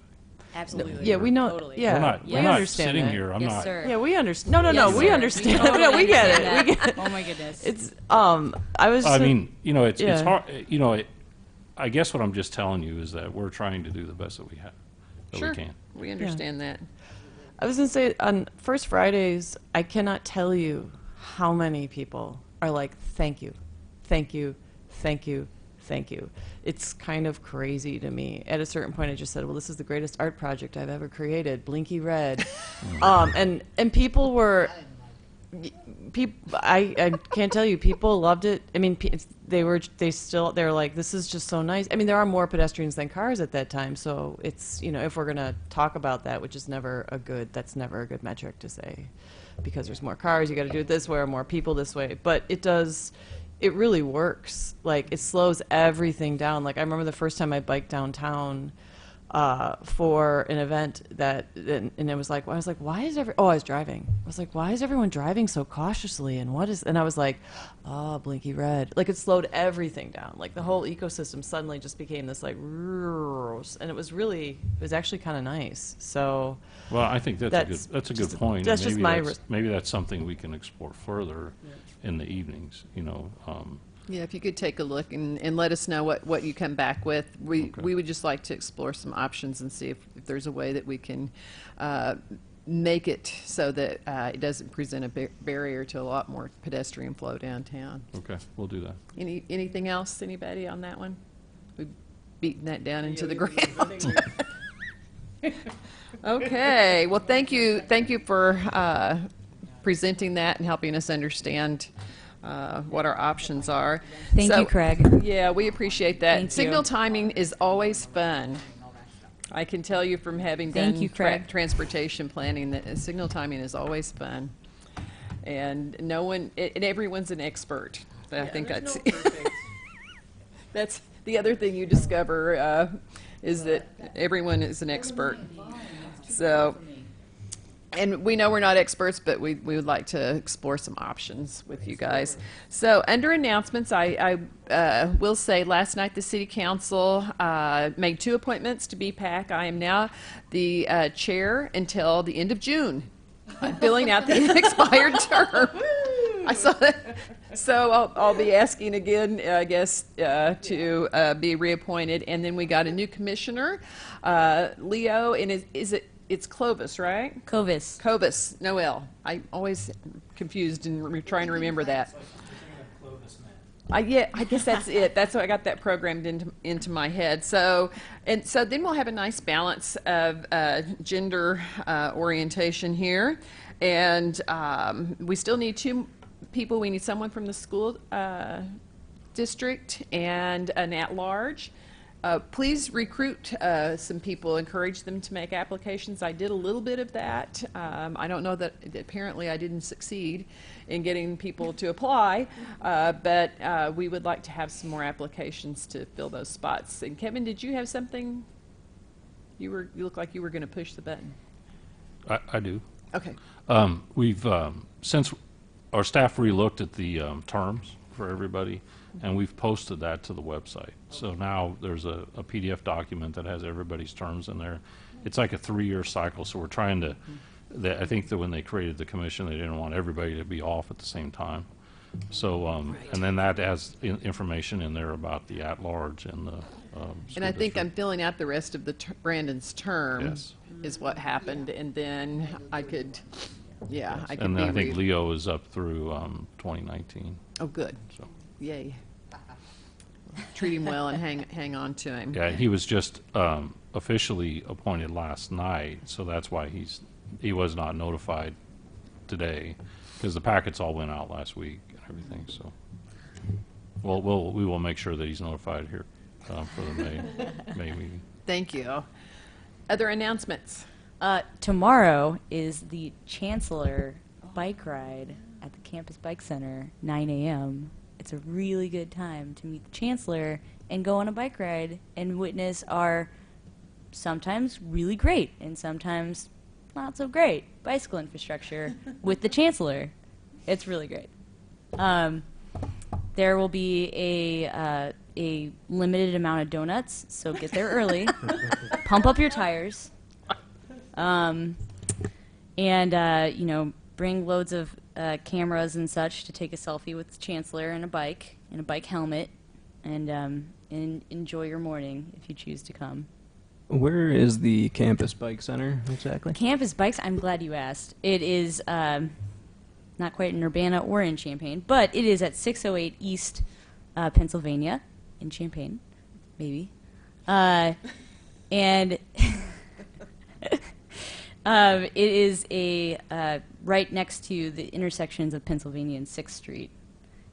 Absolutely. Yeah, we know, Totally. yeah. We're not, we we're not understand sitting that. here, I'm yes, not. sir. Yeah, we understand. No, no, no, Yes, we sir. understand. totally no, we get it. understand We get it. Oh my goodness. It's, um, I was. I ju- mean, you know, it's, it's hard, you know, it, I guess what I'm just telling you is that we're trying to do the best that we have, that Sure. we can. We understand that. I was gonna say on First Fridays, I cannot tell you how many people are like, "Thank you, thank you, thank you, thank you." It's kind of crazy to me. At a certain point, I just said, "Well, this is the greatest art project I've ever created." Blinky red, um, and and people were. People, I, I can't tell you. People loved it. I mean, they were, they still, they're like, this is just so nice. I mean, there are more pedestrians than cars at that time, so it's, you know, if we're gonna talk about that, which is never a good, that's never a good metric to say, because there's more cars, you got to do it this way, or more people this way. But it does, it really works. Like it slows everything down. Like I remember the first time I biked downtown uh, for an event that, and, and it was like, I was like, why is every? Oh, I was driving. I was like, why is everyone driving so cautiously? And what is? And I was like, oh, blinky red. Like it slowed everything down. Like the whole ecosystem suddenly just became this like, and it was really, it was actually kind of nice. So. Well, I think that's a good, That's that's a just- good point. that's and just my that's- Maybe that's something we can explore further in the evenings, you know, um, Yeah, if you could take a look and, and let us know what, what you come back with. We, Okay. we would just like to explore some options and see if, if there's a way that we can uh, make it so that uh, it doesn't present a bar- barrier to a lot more pedestrian flow downtown. okay, we'll do that. Any, anything else, anybody on that one? We've beaten that down into the ground. Okay, well, thank you, thank you for uh, presenting that and helping us understand uh, what our options are. Thank So- you, Craig. Yeah, we appreciate that. Thank Signal you. timing is always fun. I can tell you from having Thank done you, tra- transportation planning that uh, signal timing is always fun. And no one, a- and everyone's an expert. I think that's that's the other thing you discover uh, is that everyone is an expert. So, and we know we're not experts, but we, we would like to explore some options with you guys. So, under announcements, I, I uh, will say last night the City Council uh, made two appointments to BPAC. I am now the uh, chair until the end of June. I'm filling out the expired term. I saw that. So I'll, I'll be asking again, I guess, uh, to uh, be reappointed. And then we got a new commissioner, uh, Leo, and is, is it, it's Clovis, right? Covis. Clovis, Noel. I always confused and re- trying to remember that. I, yeah, I guess that's it. That's why I got that programmed into into my head. So, and so then we'll have a nice balance of uh, gender uh, orientation here, and um, we still need two people. We need someone from the school uh, district and an at large. Uh, please recruit uh, some people, encourage them to make applications. I did a little bit of that. Um, I don't know that, apparently I didn't succeed in getting people to apply, uh, but uh, we would like to have some more applications to fill those spots. And Kevin, did you have something? You were, you look like you were going to push the button. I, I do. Okay. Um, we've, um, since our staff relooked at the, um, terms for everybody, and we've posted that to the website. So now there's a, a PDF document that has everybody's terms in there. It's like a three-year cycle, so we're trying to, that, I think that when they created the commission, they didn't want everybody to be off at the same time. So, um, and then that has in- information in there about the at-large and the, um. And I school think I'm filling out the rest of the ter- Brandon's term Yes. is what happened, and then I could, yeah, I could And be. then I think re- Leo is up through, um, Oh, good. so. Yay. Treat him well and hang, hang on to him. Yeah, he was just um, officially appointed last night, so that's why he's, he was not notified today, because the packets all went out last week and everything, so. Well, we'll, we will make sure that he's notified here uh, for the May, May meeting. Thank you. Other announcements? Uh, tomorrow is the Chancellor bike ride at the Campus Bike Center, 9 a.m. It's a really good time to meet the Chancellor and go on a bike ride and witness our sometimes really great and sometimes not so great bicycle infrastructure with the Chancellor. It's really great. Um, there will be a uh, a limited amount of donuts, so get there early. Pump up your tires. Um, and uh, you know, bring loads of uh, cameras and such to take a selfie with the chancellor and a bike and a bike helmet, and um, and enjoy your morning if you choose to come. Where is the campus bike center exactly? Campus bikes. I'm glad you asked. It is um, not quite in Urbana or in Champaign, but it is at 608 East uh, Pennsylvania in Champaign, maybe. Uh, and um, it is a uh, right next to the intersections of Pennsylvania and Sixth Street.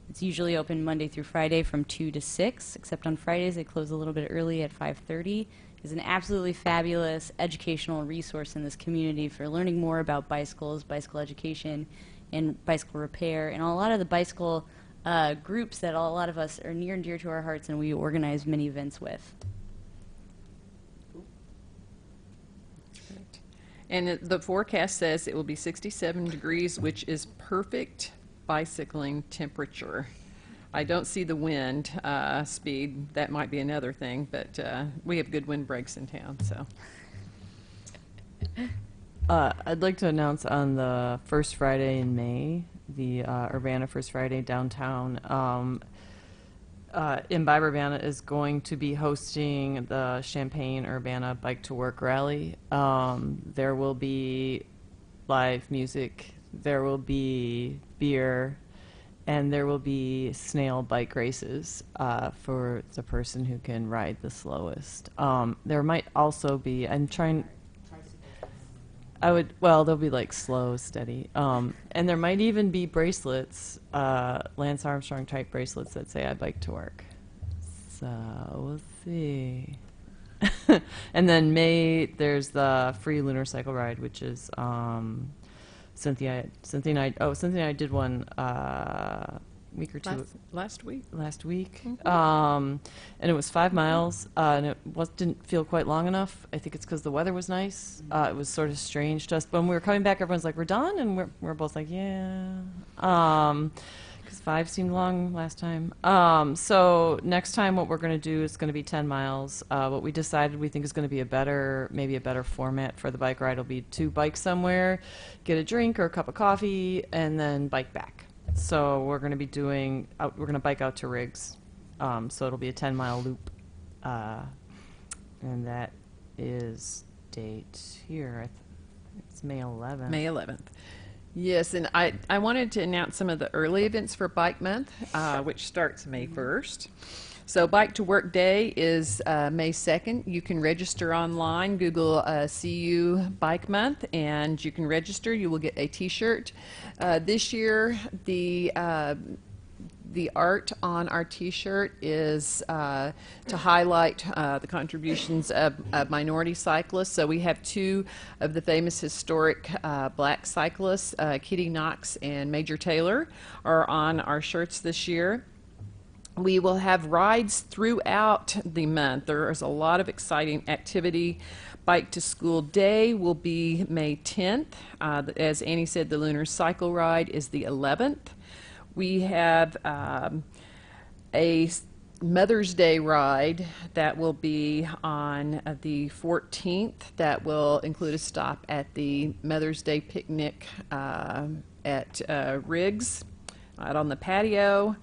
It's usually open Monday through Friday from two to six, except on Fridays they close a little bit early at 5:30. It's an absolutely fabulous educational resource in this community for learning more about bicycles, bicycle education, and bicycle repair, and a lot of the bicycle uh, groups that a lot of us are near and dear to our hearts, and we organize many events with. And it- the forecast says it will be 67 degrees, which is perfect bicycling temperature. I don't see the wind uh, speed. That might be another thing, but uh, we have good wind breaks in town, so. Uh, I'd like to announce on the first Friday in May, the uh, Urbana First Friday downtown. Um, uh, Imbibe Urbana is going to be hosting the Champaign Urbana Bike to Work Rally. Um, there will be live music, there will be beer, and there will be snail bike races uh, for the person who can ride the slowest. Um, there might also be, I'm trying. I would well, they'll be like slow, steady, um, and there might even be bracelets, uh, Lance Armstrong type bracelets that say "I bike to work." So we'll see. and then May, there's the free lunar cycle ride, which is um, Cynthia. Cynthia and I. Oh, Cynthia and I did one uh, week or two Last, last week? last week, um, and it was five miles, uh, and it was, didn't feel quite long enough. I think it's because the weather was nice. Uh, it was sort of strange to us. But when we were coming back, everyone's like, "We're done," and we're we're both like, "Yeah," because five seemed long last time. Um, so next time, what we're going to do is going to be ten miles. Uh, what we decided we think is going to be a better, maybe a better format for the bike ride will be to bike somewhere, get a drink or a cup of coffee, and then bike back. So we're going to be doing. Out, we're going to bike out to Riggs. Um, so it'll be a 10 mile loop, uh, and that is date here. I th- it's May 11th. May 11th. Yes, and I, I wanted to announce some of the early events for Bike Month, uh, which starts May 1st. So, Bike to Work Day is uh, May 2nd. You can register online, Google uh, CU Bike Month, and you can register. You will get a t shirt. Uh, this year, the uh, the art on our T-shirt is uh, to highlight uh, the contributions of, of minority cyclists. So we have two of the famous historic uh, black cyclists, uh, Kitty Knox and Major Taylor, are on our shirts this year. We will have rides throughout the month. There is a lot of exciting activity. Bike to School Day will be May 10th. Uh, as Annie said, the Lunar Cycle Ride is the 11th. We have um, a Mother's Day ride that will be on uh, the 14th. That will include a stop at the Mother's Day picnic um at uh, Riggs out on the patio.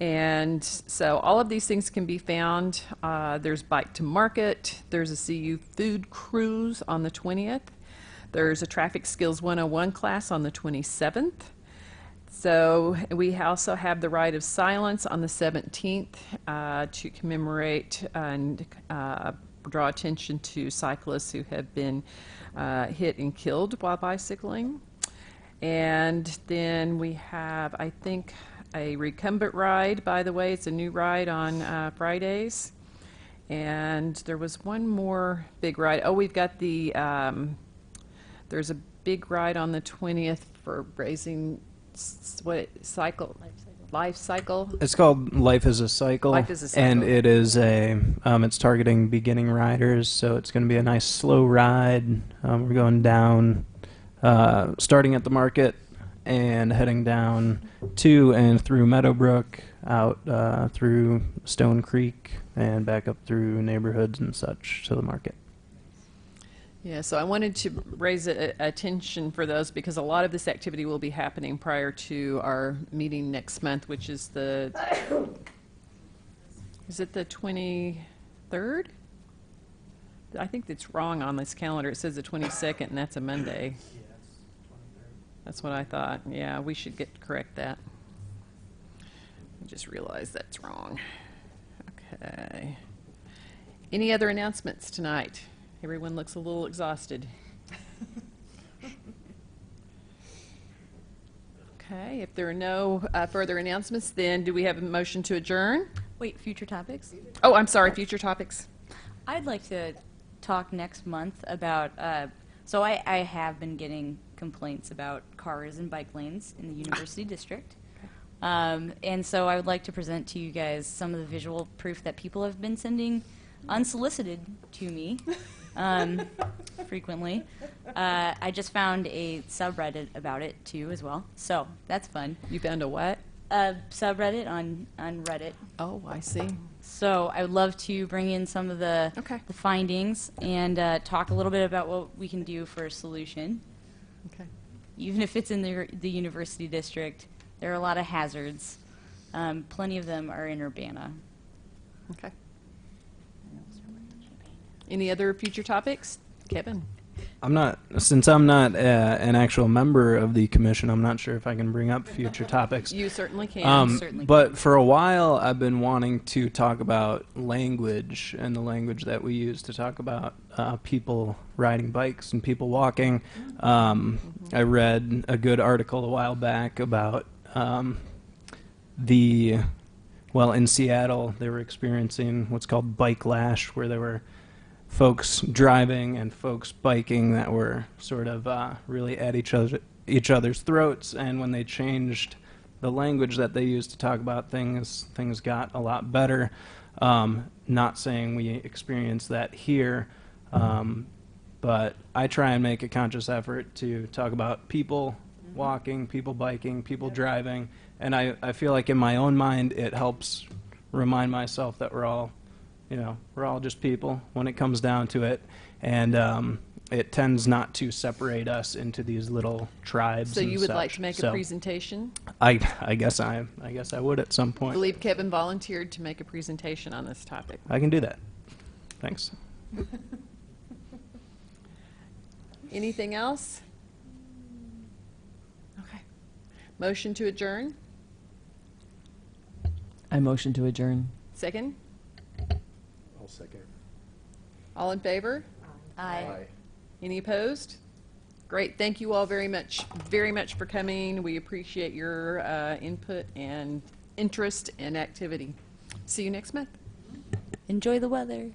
And so all of these things can be found. Uh, there's Bike to Market, there's a CU food cruise on the 20th, there's a Traffic Skills 101 class on the 27th. So we also have the Ride of Silence on the 17th uh, to commemorate and uh, draw attention to cyclists who have been uh, hit and killed while bicycling. And then we have, I think, a recumbent ride, by the way. It's a new ride on uh, Fridays. And there was one more big ride. Oh, we've got the, um, there's a big ride on the 20th for raising, what, cycle, life cycle? It's called Life is a Cycle. Life is a And it is a, um, it's targeting beginning riders, so it's going to be a nice slow ride. Um, we're going down, uh, starting at the market and heading down to and through Meadowbrook, out uh, through Stone Creek, and back up through neighborhoods and such to the market. Yeah, so I wanted to raise a, a- attention for those because a lot of this activity will be happening prior to our meeting next month, which is the, is it the 23rd? I think it's wrong on this calendar. It says the 22nd, and that's a Monday. That's what I thought. Yeah, we should get, correct that. I just realized that's wrong. Okay. Any other announcements tonight? Everyone looks a little exhausted. Okay, if there are no uh, further announcements, then do we have a motion to adjourn? Wait, future topics? Oh, I'm sorry, future topics. I'd like to talk next month about, uh, so I, I have been getting complaints about cars and bike lanes in the University District. Um, and so I would like to present to you guys some of the visual proof that people have been sending unsolicited to me um, frequently. Uh, I just found a subreddit about it too as well. So that's fun. You found a what? A subreddit on, on Reddit. Oh, I see. So I would love to bring in some of the, Okay. the findings and uh, talk a little bit about what we can do for a solution. Okay. Even if it's in the, the university district, there are a lot of hazards. Um, plenty of them are in Urbana. Okay. Any other future topics? Kevin? I'm not, since I'm not uh, an actual member of the commission, I'm not sure if I can bring up future topics. You certainly can. Um, certainly but for a while, I've been wanting to talk about language and the language that we use to talk about uh, people riding bikes and people walking. Um, I read a good article a while back about um, the, well, in Seattle, they were experiencing what's called bike lash, where there were folks driving and folks biking that were sort of uh, really at each other each other's throats. And when they changed the language that they used to talk about things, things got a lot better. Um, not saying we experience that here, um, but I try and make a conscious effort to talk about people walking, people biking, people driving, and I, I feel like in my own mind it helps remind myself that we're all you know, we're all just people when it comes down to it. And um, it tends not to separate us into these little tribes. So and you would like to make a So presentation? I, I guess I, I guess I would at some point. I point. believe Kevin volunteered to make a presentation on this topic. I can do that. Thanks. Anything else? Okay. Motion to adjourn? I motion to adjourn. Second? I'll second. All in favor? Aye. Any opposed? Great, thank you all very much, very much for coming. We appreciate your uh, input and interest and activity. See you next month. Enjoy the weather.